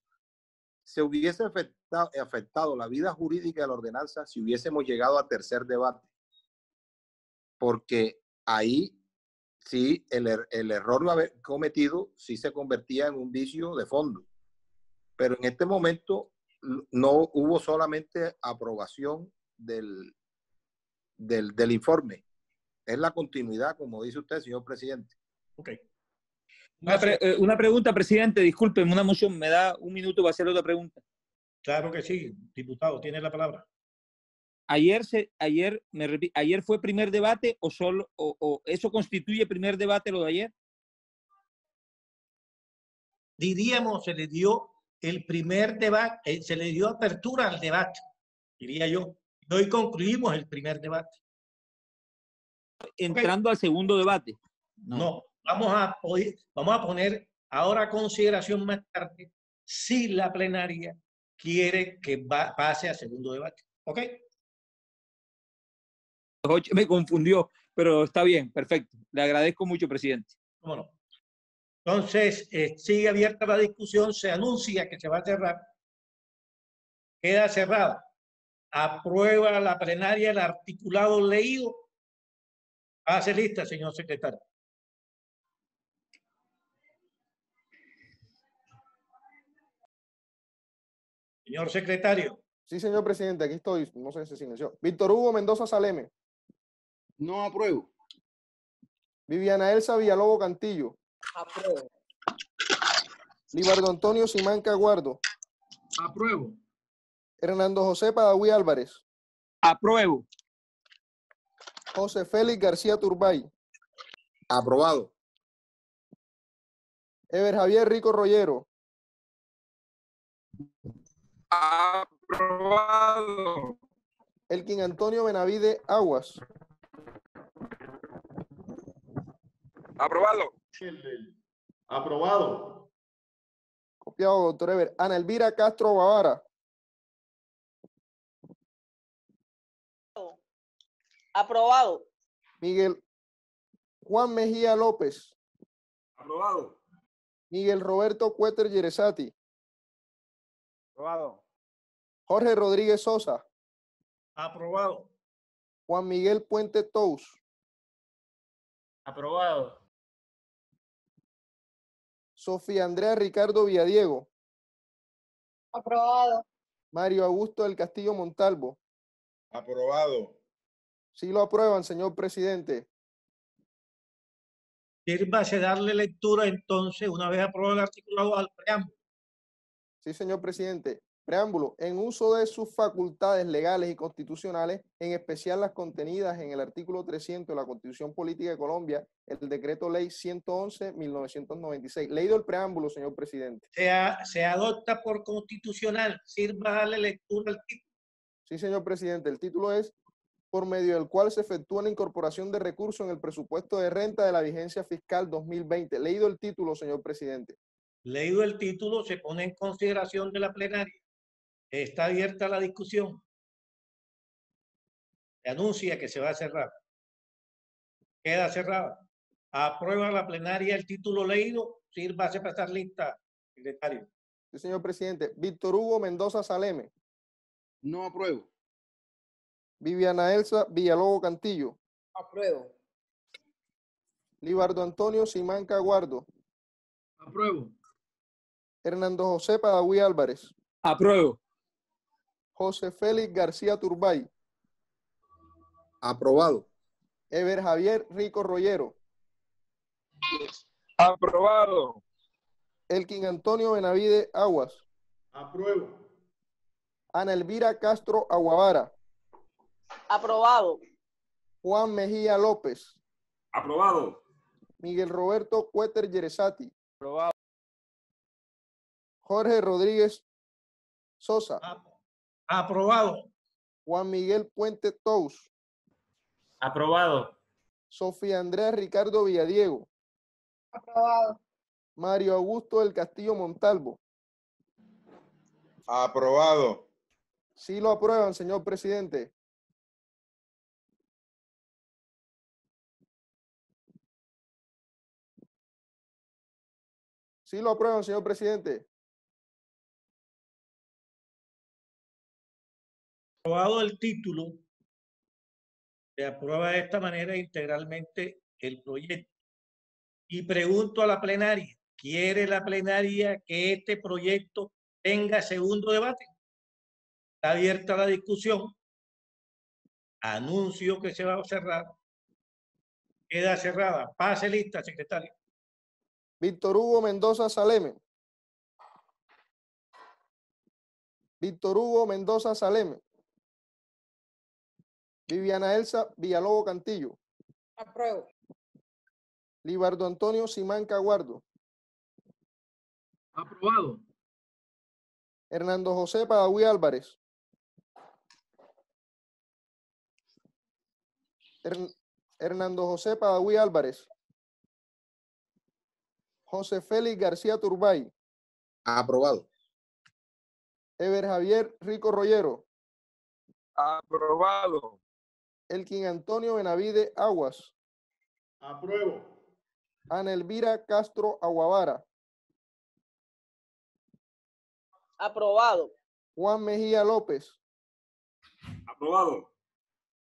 Se hubiese afectado, afectado la vida jurídica de la ordenanza si hubiésemos llegado a tercer debate, porque ahí sí el, er- el error haber cometido sí se convertía en un vicio de fondo. Pero en este momento no hubo solamente aprobación del, del, del informe. Es la continuidad, como dice usted, señor presidente. Ok. Una, pre- eh, una pregunta, presidente, disculpen, una moción, me da un minuto para hacer otra pregunta. Claro que sí, diputado, tiene la palabra. Ayer, se, ayer, me repi- ayer fue primer debate o solo, o, o eso constituye primer debate lo de ayer? Diríamos, se le dio el primer debate, eh, se le dio apertura al debate, diría yo. Y hoy concluimos el primer debate. Entrando al segundo debate. No, vamos a, poder- vamos a poner ahora a consideración más tarde si la plenaria quiere que va- pase a segundo debate. ¿Ok? Me confundió, pero está bien, perfecto. Le agradezco mucho, presidente. ¿Cómo no? Entonces, eh, sigue abierta la discusión, se anuncia que se va a cerrar. Queda cerrada. Aprueba la plenaria el articulado leído. Hace lista, señor secretario. Señor secretario, Sí, señor presidente, aquí estoy. No sé si se silenció. Víctor Hugo Mendoza Saleme. No apruebo. Viviana Elsa Villalobos Cantillo. Apruebo. Libardo Antonio Simanca Guardo. Apruebo. Hernando José Padaví Álvarez. Apruebo. José Félix García Turbay. Aprobado. Ever Javier Rico Rollero. Aprobado. Elkin Antonio Benavide Aguas. Aprobado. Aprobado. Copiado, doctor Ever. Ana Elvira Castro Bavara. Aprobado. Miguel Juan Mejía López. Aprobado. Miguel Roberto Cueter Yeresati. Aprobado. Jorge Rodríguez Sosa. aprobado. Juan Miguel Puente Tous. Aprobado. Sofía Andrea Ricardo Villadiego, Aprobado. Mario Augusto del Castillo Montalvo. Aprobado. Sí lo aprueban, señor presidente. Sírvase darle lectura entonces, una vez aprobado el articulado al preámbulo. Sí, señor presidente. Preámbulo. En uso de sus facultades legales y constitucionales, en especial las contenidas en el artículo 300 de la Constitución Política de Colombia, el decreto ley 111-1996. Leído el preámbulo, señor presidente. Se, a- se adopta por constitucional. Sirva darle lectura al título. Sí, señor presidente. El título es por medio del cual se efectúa la incorporación de recursos en el presupuesto de renta de la vigencia fiscal 2020. Leído el título, señor presidente. Leído el título, se pone en consideración de la plenaria. Está abierta la discusión. Se anuncia que se va a cerrar. Queda cerrada. Aprueba la plenaria el título leído. Sírvase para estar lista, secretario. Sí, señor presidente. Víctor Hugo Mendoza Saleme. No apruebo. Viviana Elsa Villalobos Cantillo. Apruebo. Libardo Antonio Simán Caguardo. Apruebo. Hernando José Padaví Álvarez. Apruebo. José Félix García Turbay. Aprobado. Ever Javier Rico Rollero. Aprobado. Elkin Antonio Benavide Aguas. Apruebo. Ana Elvira Castro Aguavara. Aprobado. Juan Mejía López. Aprobado. Miguel Roberto Cueter Yeresati. Aprobado. Jorge Rodríguez Sosa. Aprobado. Juan Miguel Puente Tous. Aprobado. Sofía Andrea Ricardo Villadiego. Aprobado. Mario Augusto del Castillo Montalvo. Aprobado. Sí lo aprueban, señor presidente. Sí lo aprueban, señor presidente. Aprobado el título, se aprueba de esta manera integralmente el proyecto. Y pregunto a la plenaria, ¿quiere la plenaria que este proyecto tenga segundo debate? Está abierta la discusión. Anuncio que se va a cerrar. Queda cerrada. Pase lista, secretario. Víctor Hugo Mendoza Saleme. Víctor Hugo Mendoza Saleme. Viviana Elsa Villalobos Cantillo. Apruebo. Libardo Antonio Simán Caguardo. Aprobado. Hernando José Padaví Álvarez. Hern- Hernando José Padaví Álvarez. José Félix García Turbay. Aprobado. Ever Javier Rico Rollero. Aprobado. Elkin Antonio Benavide Aguas. Apruebo. Ana Elvira Castro Aguavara. Aprobado. Juan Mejía López. Aprobado.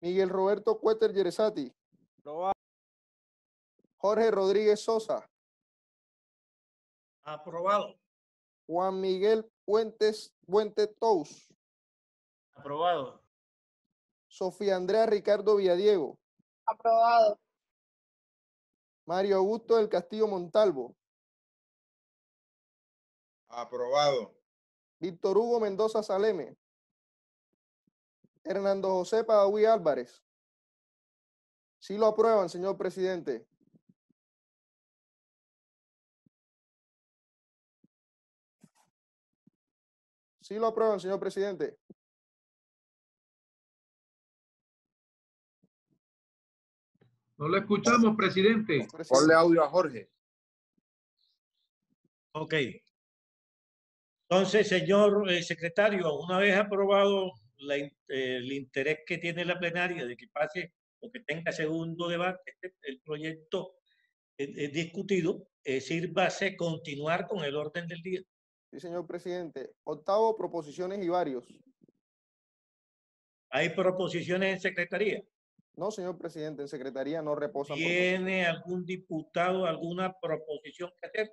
Miguel Roberto Cueter Yeresati. Aprobado. Jorge Rodríguez Sosa. Aprobado. Juan Miguel Puentes Puente Tous. Aprobado. Sofía Andrea Ricardo Villadiego. Aprobado. Mario Augusto del Castillo Montalvo. Aprobado. Víctor Hugo Mendoza Saleme. Hernando José Padaví Álvarez. Sí lo aprueban, señor presidente. Sí lo aprueban, señor presidente. No lo escuchamos, presidente. Ponle audio a Jorge. Ok. Entonces, señor eh, secretario, una vez aprobado la eh, el interés que tiene la plenaria de que pase o que tenga segundo debate, este- el proyecto eh, eh, discutido, eh, sírvase continuar con el orden del día. Sí, señor presidente. Octavo, proposiciones y varios. Hay proposiciones en secretaría. No, señor presidente, en secretaría no reposan. por- ¿Tiene algún diputado alguna proposición que hacer?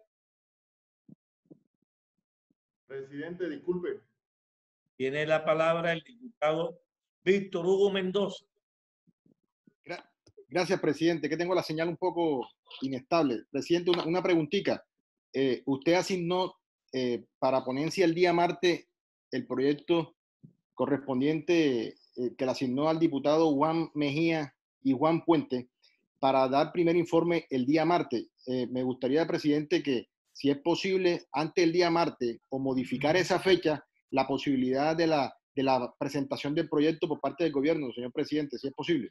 Presidente, disculpe. Tiene la palabra el diputado Víctor Hugo Mendoza. Gra- Gracias, presidente. Que tengo la señal un poco inestable. Presidente, una, una preguntita. Eh, usted asignó eh, para ponencia el día martes el proyecto correspondiente eh, que le asignó al diputado Juan Mejía y Juan Puente para dar primer informe el día martes. Eh, me gustaría, presidente, que si es posible, antes del día martes o modificar esa fecha, la posibilidad de la, de la presentación del proyecto por parte del gobierno, señor presidente, si es posible.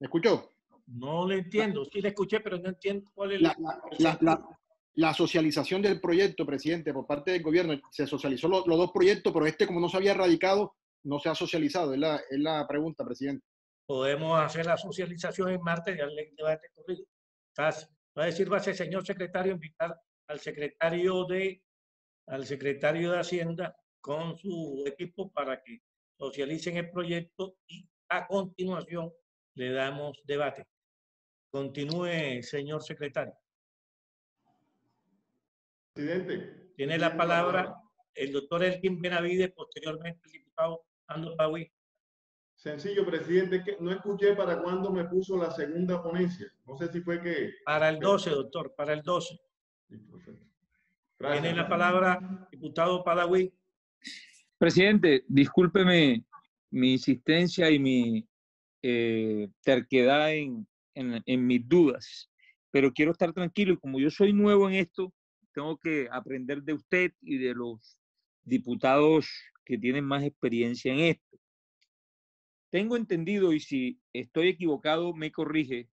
¿Me escuchó? No le entiendo. Sí le escuché, pero no entiendo cuál es La, la- la- la- socialización del proyecto, presidente, por parte del gobierno, se socializó lo- los dos proyectos, pero este, como no se había radicado, no se ha socializado. Es la, es la pregunta, presidente. Podemos hacer la socialización en martes y el debate corrido. Va a decir, va a ser, señor secretario, invitar al secretario de, al secretario de Hacienda con su equipo para que socialicen el proyecto y a continuación le damos debate. Continúe, señor secretario. Presidente. Tiene la palabra el doctor Elkin Benavides, posteriormente el diputado Ando Paui. Sencillo, presidente, que no escuché para cuándo me puso la segunda ponencia. No sé si fue que... Para el 12, doctor, para el 12. Tiene la palabra diputado Padawi. Presidente, discúlpeme mi insistencia y mi eh, terquedad en, en- en mis dudas, pero quiero estar tranquilo y como yo soy nuevo en esto, tengo que aprender de usted y de los diputados que tienen más experiencia en esto. Tengo entendido, y si estoy equivocado, me corrige,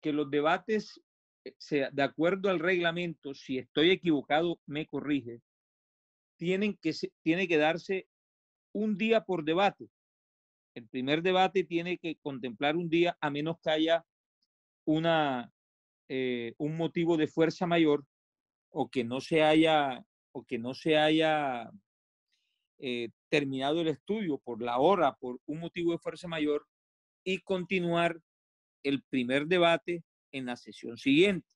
que los debates, eh, de acuerdo al reglamento, si estoy equivocado, me corrige, tienen que, tiene que darse un día por debate. El primer debate tiene que contemplar un día, a menos que haya una, eh, un motivo de fuerza mayor o que no se haya, o que no se haya eh, terminado el estudio por la hora, por un motivo de fuerza mayor, y continuar el primer debate en la sesión siguiente.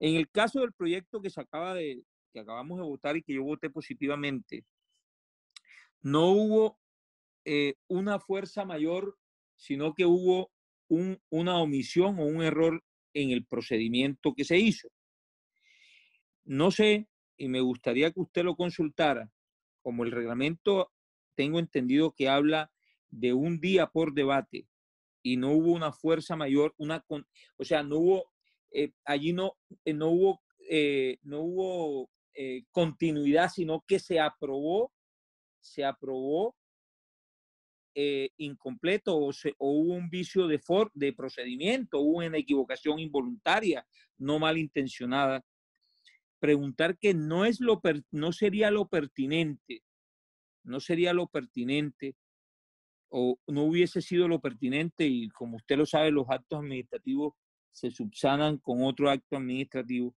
En el caso del proyecto que se acaba de, que acabamos de votar y que yo voté positivamente, no hubo eh, una fuerza mayor, sino que hubo un- una omisión o un error en el procedimiento que se hizo. No sé, y me gustaría que usted lo consultara, como el reglamento tengo entendido que habla de un día por debate y no hubo una fuerza mayor, una con- o sea, no hubo, eh, allí no, eh, no hubo, eh, no hubo continuidad, sino que se aprobó, se aprobó incompleto o, se- o hubo un vicio de, for- de procedimiento, hubo una equivocación involuntaria, no malintencionada. Preguntar que no, es lo no sería lo pertinente, no sería lo pertinente o no hubiese sido lo pertinente y como usted lo sabe, los actos administrativos se subsanan con otro acto administrativo,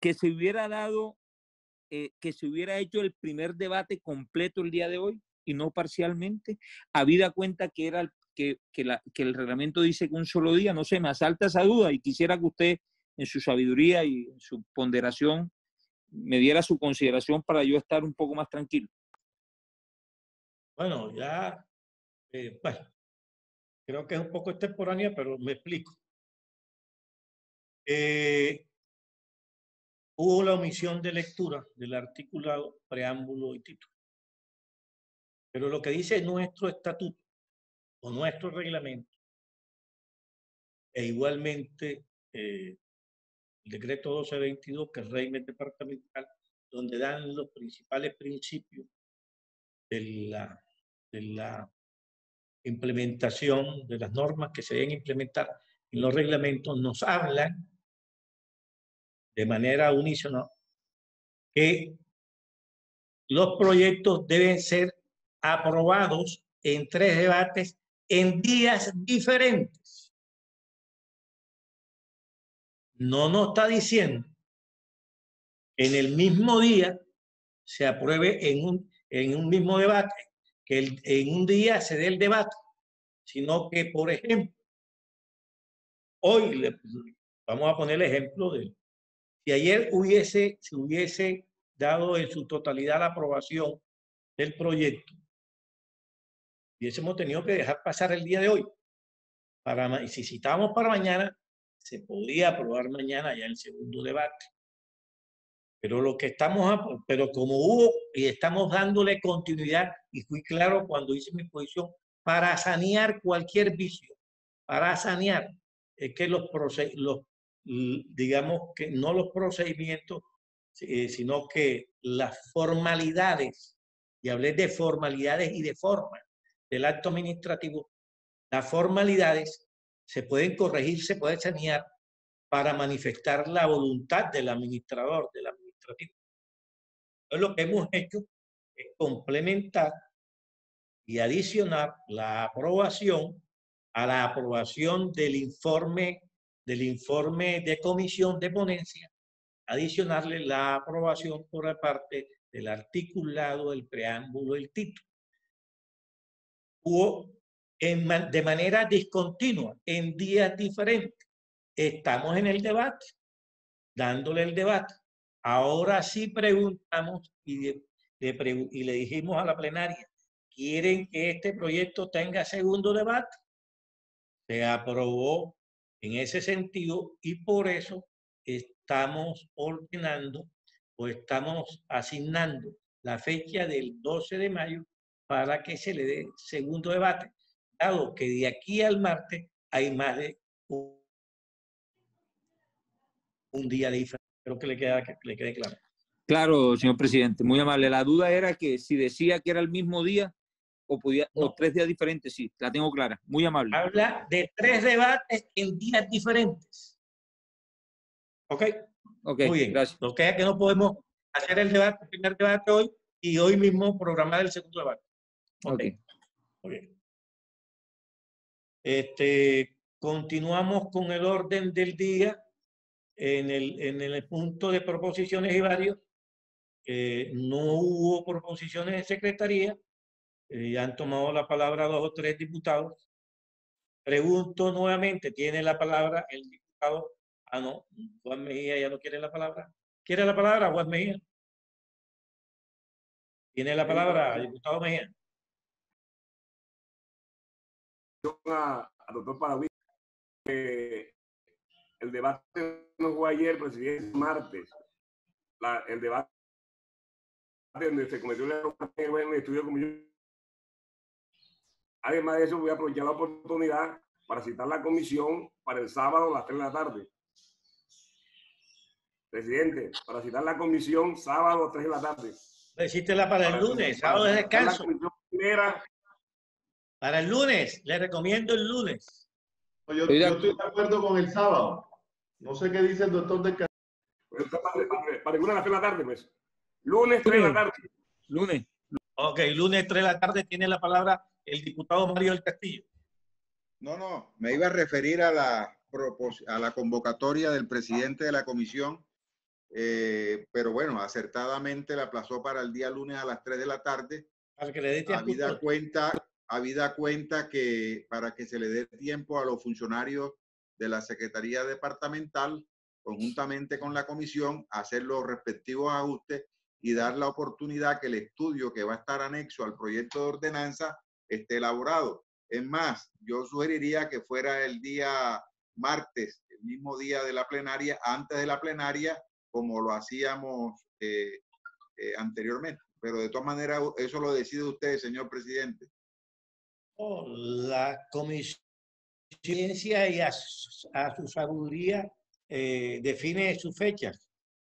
que se hubiera dado, eh, que se hubiera hecho el primer debate completo el día de hoy y no parcialmente, habida cuenta que era el- que, que la- que el reglamento dice que un solo día, no sé, me asalta esa duda y quisiera que usted en su sabiduría y en su ponderación me diera su consideración para yo estar un poco más tranquilo. Bueno, ya, eh, bueno, creo que es un poco extemporánea, pero me explico. Eh, hubo la omisión de lectura del articulado, preámbulo y título. Pero lo que dice nuestro estatuto o nuestro reglamento, e igualmente eh, decreto 1222, que es régimen departamental, donde dan los principales principios de la, de la implementación de las normas que se deben implementar en los reglamentos, nos hablan de manera unísona que los proyectos deben ser aprobados en tres debates en días diferentes. No nos está diciendo en el mismo día se apruebe en un, en un mismo debate que el- en un día se dé el debate, sino que, por ejemplo, hoy vamos a poner el ejemplo de si ayer hubiese, se hubiese dado en su totalidad la aprobación del proyecto, hubiésemos tenido que dejar pasar el día de hoy. Para, si citamos para mañana, se podría aprobar mañana ya el segundo debate. Pero lo que estamos, a- pero como hubo y estamos dándole continuidad, y fui claro cuando hice mi posición, para sanear cualquier vicio, para sanear, es que los, proce- los digamos que no los procedimientos, eh, sino que las formalidades, y hablé de formalidades y de forma del acto administrativo, las formalidades se pueden corregir, se pueden sanear para manifestar la voluntad del administrador, del administrativo. Entonces, lo que hemos hecho es complementar y adicionar la aprobación a la aprobación del informe, del informe de comisión de ponencia, adicionarle la aprobación por la parte del articulado, el preámbulo, el título. Hubo en de manera discontinua, en días diferentes. Estamos en el debate, dándole el debate. Ahora sí preguntamos y, de- pregu- y le dijimos a la plenaria, ¿quieren que este proyecto tenga segundo debate? Se aprobó en ese sentido y por eso estamos ordenando o estamos asignando la fecha del 12 de mayo para que se le dé segundo debate, dado que de aquí al martes hay más de un, un día de diferencia. Creo que le, queda, que le quede claro. Claro, señor presidente, muy amable. La duda era que si decía que era el mismo día o podía o tres días diferentes, sí, la tengo clara. Muy amable. Habla de tres debates en días diferentes. ¿Ok? Ok, Muy bien. gracias. Lo que es que no podemos hacer el debate, el primer debate hoy y hoy mismo programar el segundo debate. Ok. Muy bien. Este, continuamos con el orden del día en el, en el punto de proposiciones y varios. eh, no hubo proposiciones de secretaría. eh, ya han tomado la palabra dos o tres diputados. Pregunto nuevamente, ¿tiene la palabra el diputado? Ah, no, Juan Mejía ya no quiere la palabra. ¿Quiere la palabra, Juan Mejía? Tiene la palabra, diputado Mejía. A- al doctor Paraví. eh, el debate no fue ayer, presidente, martes. La- el debate donde se cometió el error en el estudio como yo. Además de eso, voy a aprovechar la oportunidad para citar la comisión para el sábado a las 3 de la tarde. Presidente, para citar la comisión sábado a las 3 de la tarde. Decítela para el lunes, sábado de la descanso. comisión primera Para el lunes, le recomiendo el lunes. Yo, yo estoy de acuerdo con el sábado. No sé qué dice el doctor de Para, para, para el lunes a las 3 de la tarde, pues. Lunes 3 de la tarde. Lunes. Ok, lunes 3 de la tarde tiene la palabra el diputado Mario del Castillo. No, no, me iba a referir a la, a la convocatoria del presidente de la comisión, eh, pero bueno, acertadamente la aplazó para el día lunes a las 3 de la tarde. Para que le dé tiempo. Habida cuenta, habida cuenta que para que se le dé tiempo a los funcionarios de la Secretaría Departamental, conjuntamente con la comisión, hacer los respectivos ajustes y dar la oportunidad que el estudio que va a estar anexo al proyecto de ordenanza esté elaborado. Es más, yo sugeriría que fuera el día martes, el mismo día de la plenaria, antes de la plenaria, como lo hacíamos eh, eh, anteriormente. Pero de todas maneras, eso lo decide usted, señor presidente. La comisión y a, su- sabiduría eh, define sus fechas.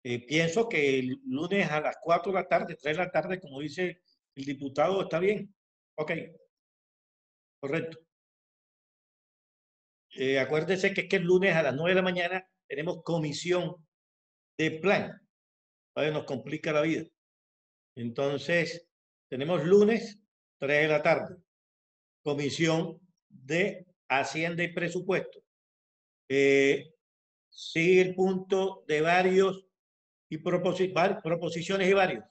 Eh, pienso que el lunes a las 4 de la tarde, 3 de la tarde, como dice el diputado, está bien. Ok. Correcto. Eh, acuérdese que es el lunes a las 9 de la mañana tenemos comisión de plan. Ahora nos complica la vida. Entonces, tenemos lunes, 3 de la tarde, comisión de Hacienda y Presupuesto. Eh, sigue el punto de varios y proposi- proposiciones y varios.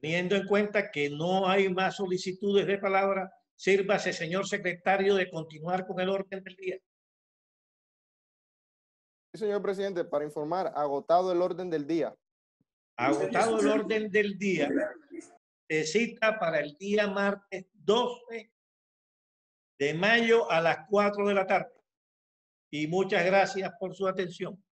Teniendo en cuenta que no hay más solicitudes de palabra, sírvase, señor secretario, de continuar con el orden del día. Señor presidente, para informar, agotado el orden del día. Agotado el orden del día, se cita para el día martes 12 de mayo a las 4 de la tarde. Y muchas gracias por su atención.